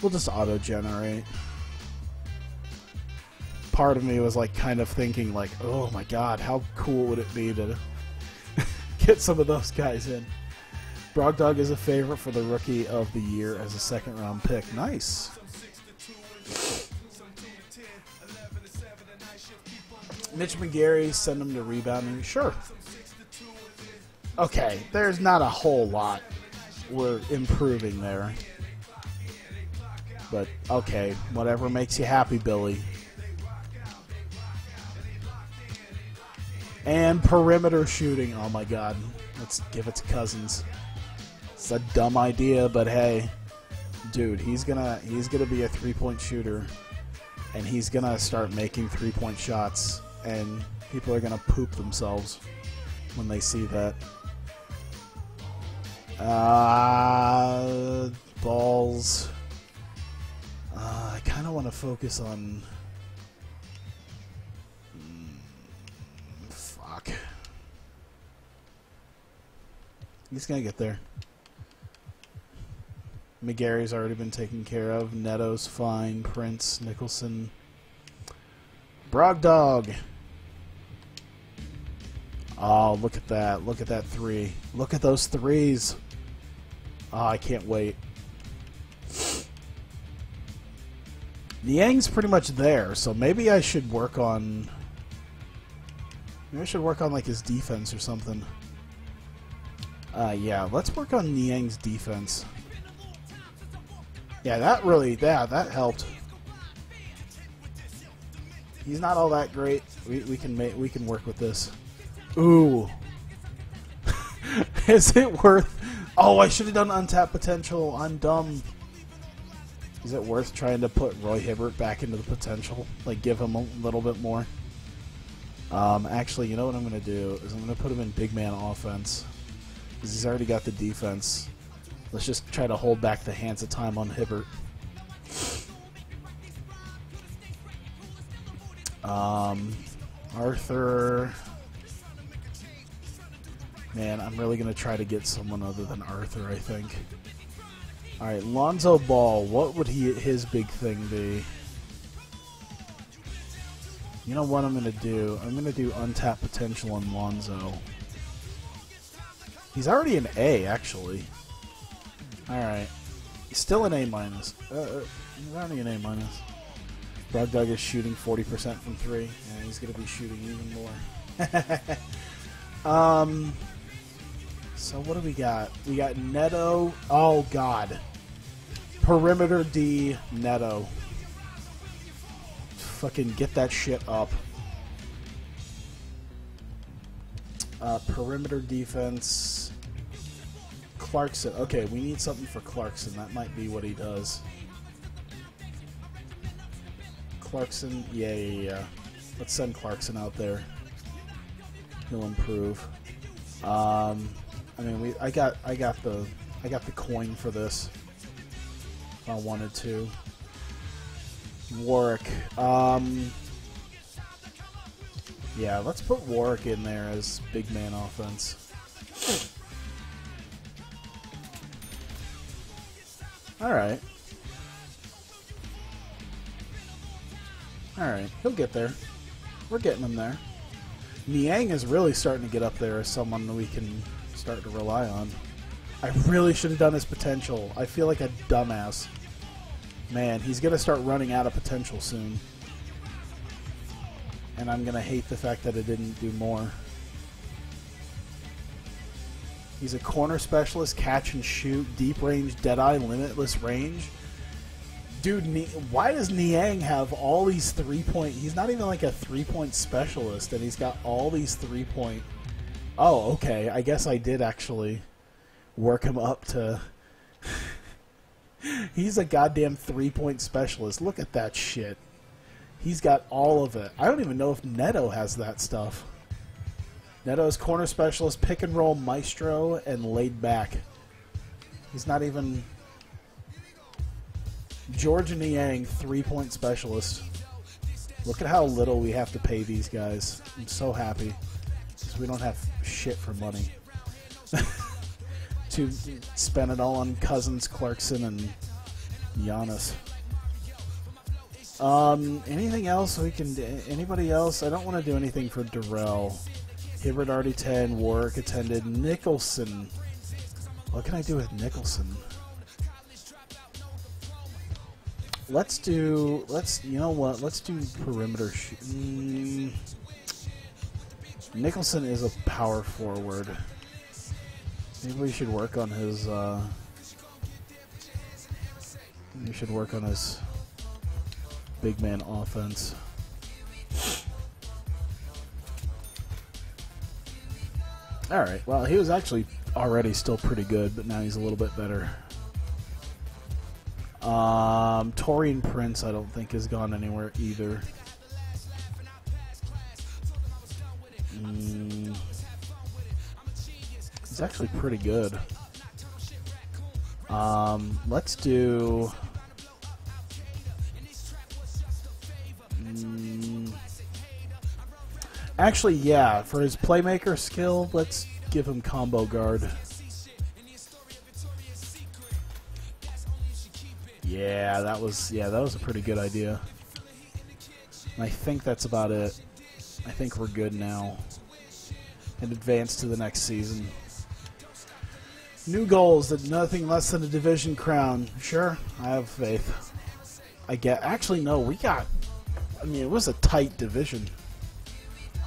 we'll just auto generate. Part of me was like kind of thinking like, oh my god, how cool would it be to *laughs* get some of those guys in? Brogdon is a favorite for the rookie of the year as a second round pick. Nice. Mitch McGary, send him to rebounding. Sure. Okay, there's not a whole lot we're improving there. But okay, whatever makes you happy, Billy. And perimeter shooting. Oh my god. Let's give it to Cousins. It's a dumb idea, but hey, dude, he's gonna he's gonna be a three point shooter, and he's gonna start making three point shots, and people are gonna poop themselves when they see that. Uh, balls. Uh, I kind of want to focus on. Mm, fuck. He's gonna get there. McGary's already been taken care of. Neto's fine. Prince, Nicholson. Brogdon. Oh, look at that. Look at that three. Look at those threes. Oh, I can't wait. Niang's pretty much there, so maybe I should work on. Maybe I should work on like his defense or something. Uh, yeah, let's work on Niang's defense. Yeah, that really, yeah, that helped. He's not all that great. We, we can make we can work with this. Ooh, *laughs* is it worth? Oh, I should have done untapped potential. I'm dumb. Is it worth trying to put Roy Hibbert back into the potential? Like give him a little bit more? Um, actually, you know what I'm going to do is I'm going to put him in big man offense because he's already got the defense. Let's just try to hold back the hands of time on Hibbert. Um, Arthur. Man, I'm really going to try to get someone other than Arthur, I think. Alright, Lonzo Ball, what would he his big thing be? You know what I'm going to do? I'm going to do untapped potential on Lonzo. He's already an A, actually. Alright. He's still an A minus. Uh, uh, already an A minus. Brogdon is shooting 40% from three. and he's going to be shooting even more. *laughs* um. So what do we got? We got Neto. Oh God. Perimeter D Neto. Fucking get that shit up. Uh, perimeter defense. Clarkson. Okay, we need something for Clarkson. That might be what he does. Clarkson, yeah, yeah, yeah. Let's send Clarkson out there. He'll improve. Um, I mean, we. I got. I got the. I got the coin for this. If I wanted to. Warwick. Um, yeah, let's put Warwick in there as big man offense. All right. All right, he'll get there. We're getting him there. Niang is really starting to get up there as someone we can start to rely on. I really should have done his potential. I feel like a dumbass. Man, he's going to start running out of potential soon. And I'm going to hate the fact that I didn't do more. He's a corner specialist, catch and shoot, deep range, deadeye, limitless range. Dude, why does Niang have all these three point? He's not even like a three point specialist, and he's got all these three point. Oh, okay. I guess I did actually work him up to. *laughs* he's a goddamn three point specialist. Look at that shit. He's got all of it. I don't even know if Neto has that stuff. Neto's corner specialist, pick and roll maestro, and laid back. He's not even. George Niang, three point specialist. Look at how little we have to pay these guys. I'm so happy. Because we don't have shit for money. *laughs* to spend it all on Cousins, Clarkson, and Giannis. Um, anything else we can? Anybody else? I don't want to do anything for Darrell. Hibbert already 10, Warwick attended. Nicholson. What can I do with Nicholson? Let's do. Let's. You know what? Let's do perimeter. Mm, Nicholson is a power forward. Maybe we should work on his. Uh, we should work on his big man offense. All right. Well, he was actually already still pretty good, but now he's a little bit better. Um, Taurean Prince, I don't think has gone anywhere either. Mm, he's actually pretty good. Um, let's do. Actually, yeah, for his playmaker skill, let's give him combo guard. Yeah, that was yeah, that was a pretty good idea. I think that's about it. I think we're good now. And advance to the next season. New goals, that nothing less than a division crown. Sure, I have faith. I get actually no, we got I mean it was a tight division.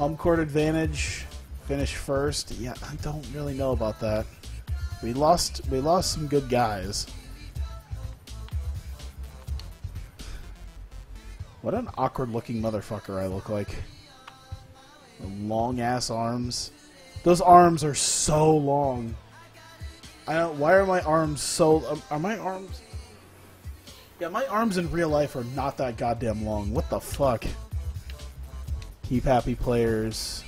Home court advantage, finish first. Yeah, I don't really know about that. We lost we lost some good guys. What an awkward looking motherfucker I look like. Long ass arms. Those arms are so long. I don't. Why are my arms so? um, Are my arms? Yeah, my arms in real life are not that goddamn long. What the fuck? Keep happy players.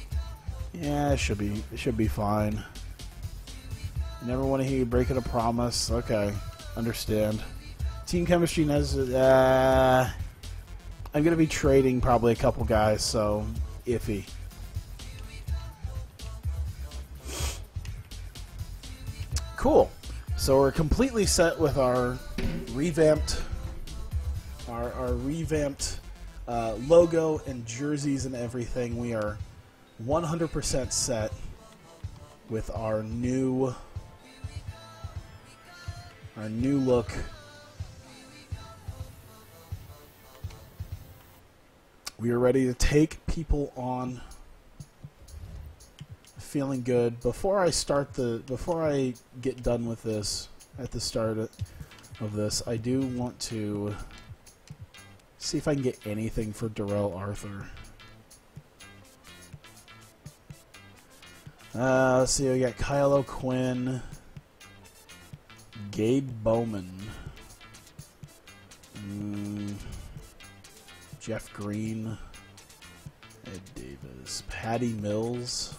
Yeah, it should be. It should be fine. Never want to hear you breaking a promise. Okay, understand. Team chemistry knows. Uh, I'm gonna be trading probably a couple guys, so iffy. Cool. So we're completely set with our revamped, our, our revamped uh, logo and jerseys and everything. We are 100% set with our new, our new look. We are ready to take people on. Feeling good. Before I start the, before I get done with this, at the start of this, I do want to see if I can get anything for Darrell Arthur. Uh, let's see. We got Kyle O'Quinn. Gabe Bowman. Mm, Jeff Green. Ed Davis. Patty Mills.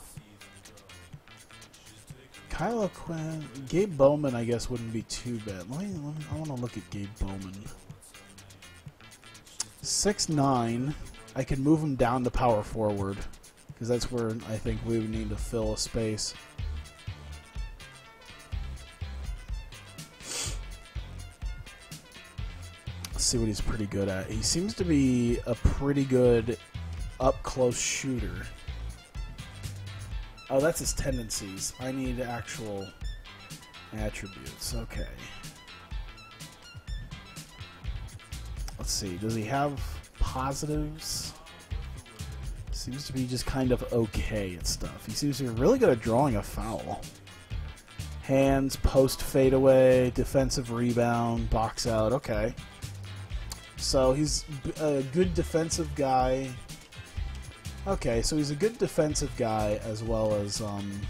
Kyle Quinn. Gabe Bowman, I guess, wouldn't be too bad. Let me, let me, I want to look at Gabe Bowman. Six nine. I can move him down to power forward because that's where I think we would need to fill a space. Let's see what he's pretty good at. He seems to be a pretty good up close shooter. Oh, that's his tendencies. I need actual attributes. Okay. Let's see. Does he have positives? Seems to be just kind of okay at stuff. He seems to be really good at drawing a foul. Hands, post fadeaway, defensive rebound, box out. Okay. So he's a good defensive guy. Okay, so he's a good defensive guy as well as um.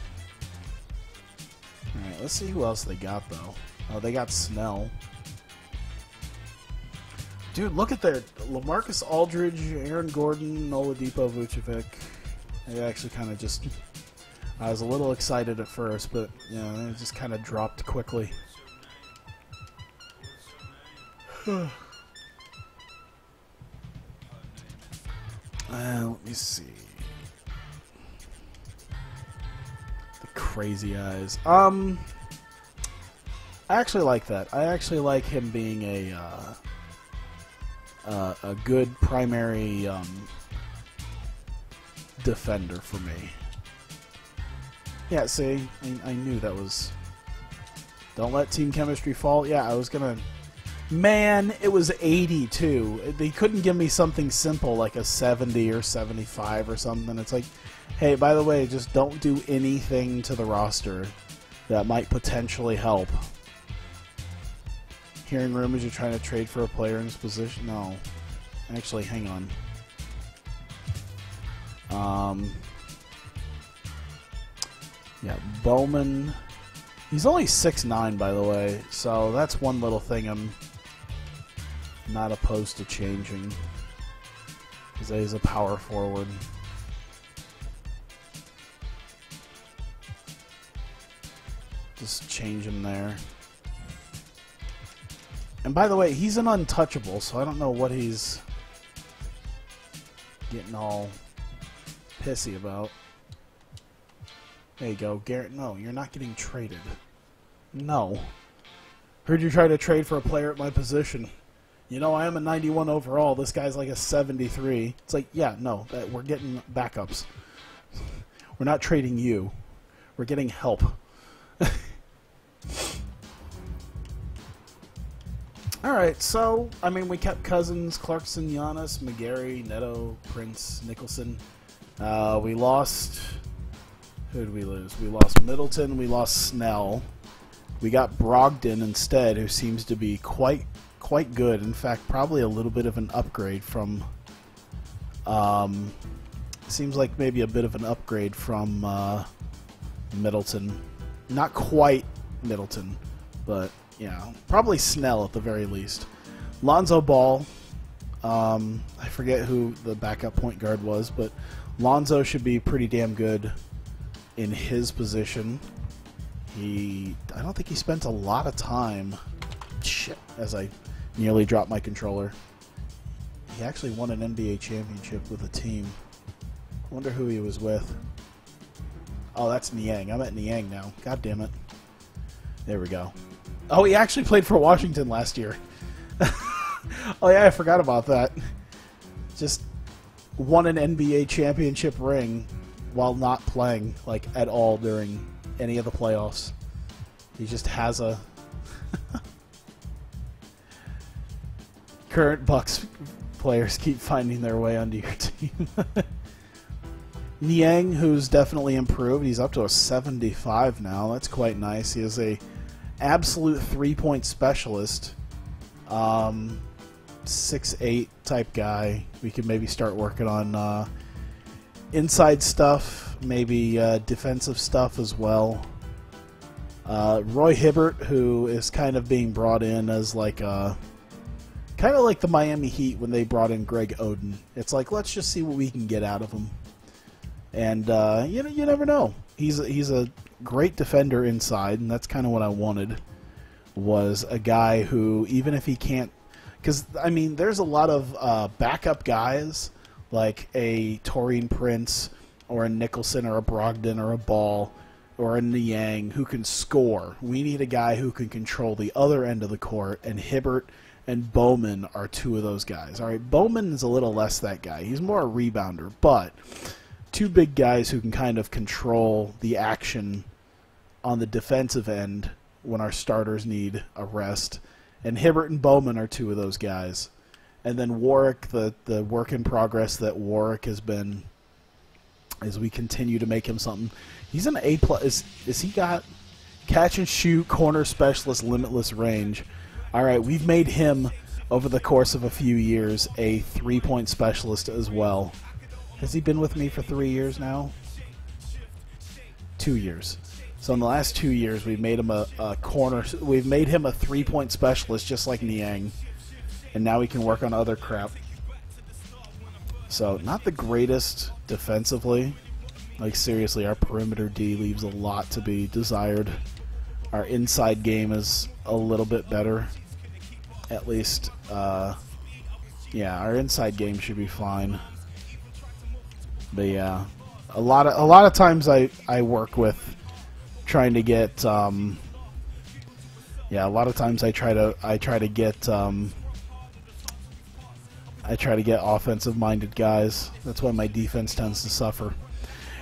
All right, let's see who else they got though. Oh, they got Snell. Dude, look at that. Lamarcus Aldridge, Aaron Gordon, Oladipo Vucevic. They actually kind of just. I was a little excited at first, but yeah, it just kind of dropped quickly. *sighs* Uh, let me see. The crazy eyes. Um, I actually like that. I actually like him being a uh, uh, a good primary um, defender for me. Yeah, see, I, I knew that was. Don't let team chemistry fall. Yeah, I was gonna. Man, it was 82. They couldn't give me something simple like a 70 or 75 or something. It's like, hey, by the way, just don't do anything to the roster that might potentially help. Hearing rumors you're trying to trade for a player in this position? No. Actually, hang on. Um, yeah, Bowman. He's only six nine, by the way, so that's one little thing I'm not opposed to changing. Because he's a power forward. Just change him there. And by the way, he's an untouchable, so I don't know what he's getting all pissy about. There you go, Garrett. No, you're not getting traded. No. Heard you try to trade for a player at my position. You know, I am a 91 overall. This guy's like a 73. It's like, yeah, no, that, we're getting backups. *laughs* We're not trading you. We're getting help. *laughs* All right, so I mean, we kept Cousins, Clarkson, Giannis, McGary, Neto, Prince, Nicholson. Uh, we lost. Who did we lose? We lost Middleton. We lost Snell. We got Brogdon instead, who seems to be quite quite good. In fact, probably a little bit of an upgrade from. Um, seems like maybe a bit of an upgrade from uh, Middleton. Not quite Middleton, but yeah, probably Snell at the very least. Lonzo Ball. Um, I forget who the backup point guard was, but Lonzo should be pretty damn good in his position. He, I don't think he spent a lot of time. Shit, as I nearly dropped my controller. He actually won an NBA championship with a team. I Wonder who he was with. Oh, that's Niang. I'm at Niang now. God damn it. There we go. Oh, he actually played for Washington last year. *laughs* oh yeah, I forgot about that. Just won an NBA championship ring while not playing like at all during any of the playoffs. He just has a *laughs* current Bucks players keep finding their way onto your *laughs* team. Niang, who's definitely improved, he's up to a 75 now. That's quite nice. He is a absolute three point specialist. Um, six eight type guy. We could maybe start working on uh, inside stuff, maybe uh, defensive stuff as well. Uh, Roy Hibbert, who is kind of being brought in as like a kind of like the Miami Heat when they brought in Greg Oden. It's like let's just see what we can get out of him, and uh, you know you never know. He's a, he's a great defender inside, and that's kind of what I wanted. Was a guy who even if he can't, because I mean, there's a lot of uh, backup guys like a Taurean Prince or a Nicholson or a Brogdon or a Ball or a Niang who can score. We need a guy who can control the other end of the court, and Hibbert and Bowman are two of those guys. All right, Bowman is a little less that guy. He's more a rebounder, but two big guys who can kind of control the action on the defensive end when our starters need a rest. And Hibbert and Bowman are two of those guys. And then Warwick, the, the work in progress that Warwick has been as we continue to make him something. He's an A plus. Is, is he got catch and shoot, corner specialist, limitless range? All right, we've made him over the course of a few years a three point specialist as well. Has he been with me for three years now? Two years. So in the last two years, we've made him a, a corner. We've made him a three point specialist, just like Niang, and now he can work on other crap. So not the greatest defensively. Like seriously, our perimeter D leaves a lot to be desired. Our inside game is a little bit better. At least, uh, yeah, our inside game should be fine. But yeah, a lot of a lot of times I I work with trying to get um, yeah a lot of times I try to I try to get um, I try to get offensive minded guys. That's why my defense tends to suffer.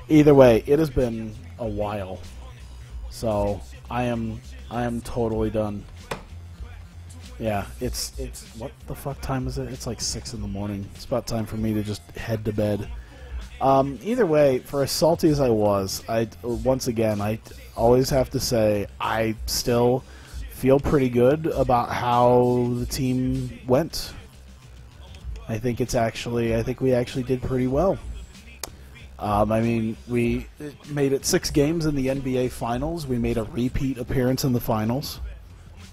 Either way, it has been a while. So I am I am totally done. Yeah, it's it's what the fuck time is it? It's like six in the morning. It's about time for me to just head to bed. Um, either way, for as salty as I was, I once again I always have to say I still feel pretty good about how the team went. I think it's actually I think we actually did pretty well. Um, I mean, we made it six games in the NBA Finals. We made a repeat appearance in the finals.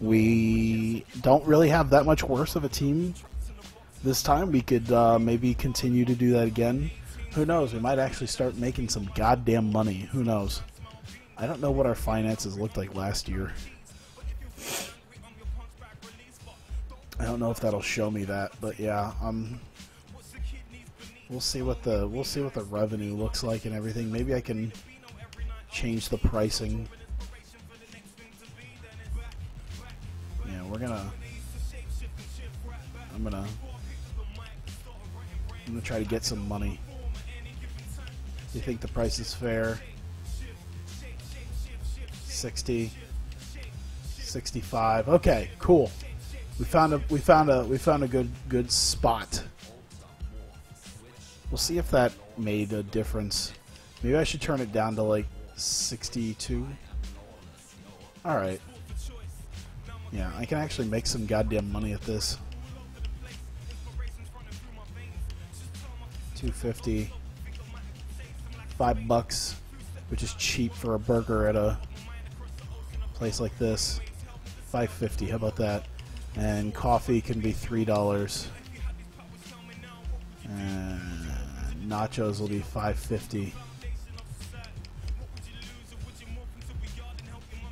We don't really have that much worse of a team this time. We could uh, maybe continue to do that again. Who knows? We might actually start making some goddamn money. Who knows? I don't know what our finances looked like last year. I don't know if that'll show me that, but yeah, um, we'll see what the we'll see what the revenue looks like and everything. Maybe I can change the pricing. Yeah, we're gonna. I'm gonna. I'm gonna try to get some money. You think the price is fair? 60 65 okay cool. We found a we found a we found a good good spot. We'll see if that made a difference. Maybe I should turn it down to like 62 all right. Yeah I can actually make some goddamn money at this. 250 five bucks which is cheap for a burger at a place like this. 550 how about that? And coffee can be three dollars. Nachos will be 550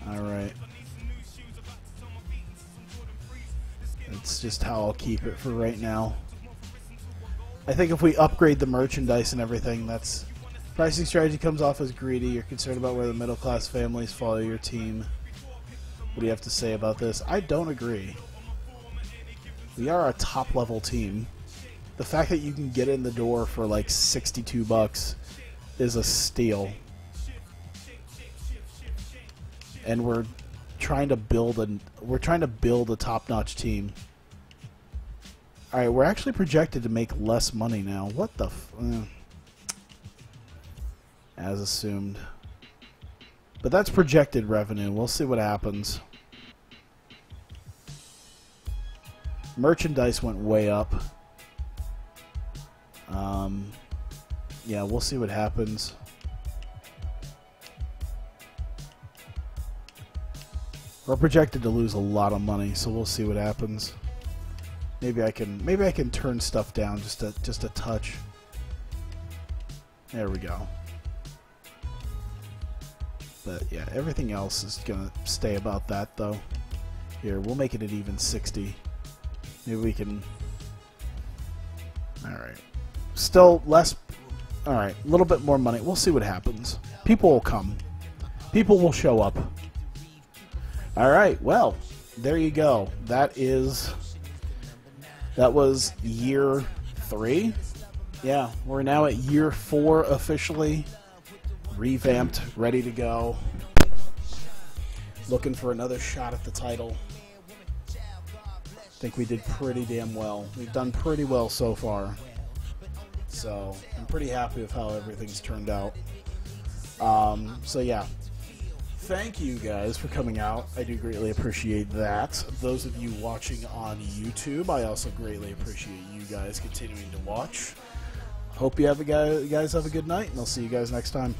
all right. It's just how I'll keep it for right now. I think if we upgrade the merchandise and everything that's pricing strategy comes off as greedy you're concerned about where the middle class families follow your team what do you have to say about this? I don't agree. We are a top level team. The fact that you can get in the door for like 62 bucks is a steal. And we're trying to build a we're trying to build a top-notch team. All right, we're actually projected to make less money now. What the eh. As assumed. But that's projected revenue. We'll see what happens. Merchandise went way up. Um, yeah, we'll see what happens. We're projected to lose a lot of money, so we'll see what happens. Maybe I can maybe I can turn stuff down just a just a touch. There we go. But yeah, everything else is gonna stay about that though. Here, we'll make it an even 60. Maybe we can. All right. Still less. All right, a little bit more money. We'll see what happens. People will come. People will show up. All right. Well, there you go. That is. That was year three. Yeah, we're now at year four officially. Revamped, ready to go. Looking for another shot at the title. I think we did pretty damn well. We've done pretty well so far. So I'm pretty happy with how everything's turned out. Um, so yeah, thank you guys for coming out. I do greatly appreciate that. Those of you watching on YouTube, I also greatly appreciate you guys continuing to watch. Hope you have a guy, you guys have a good night, and I'll see you guys next time.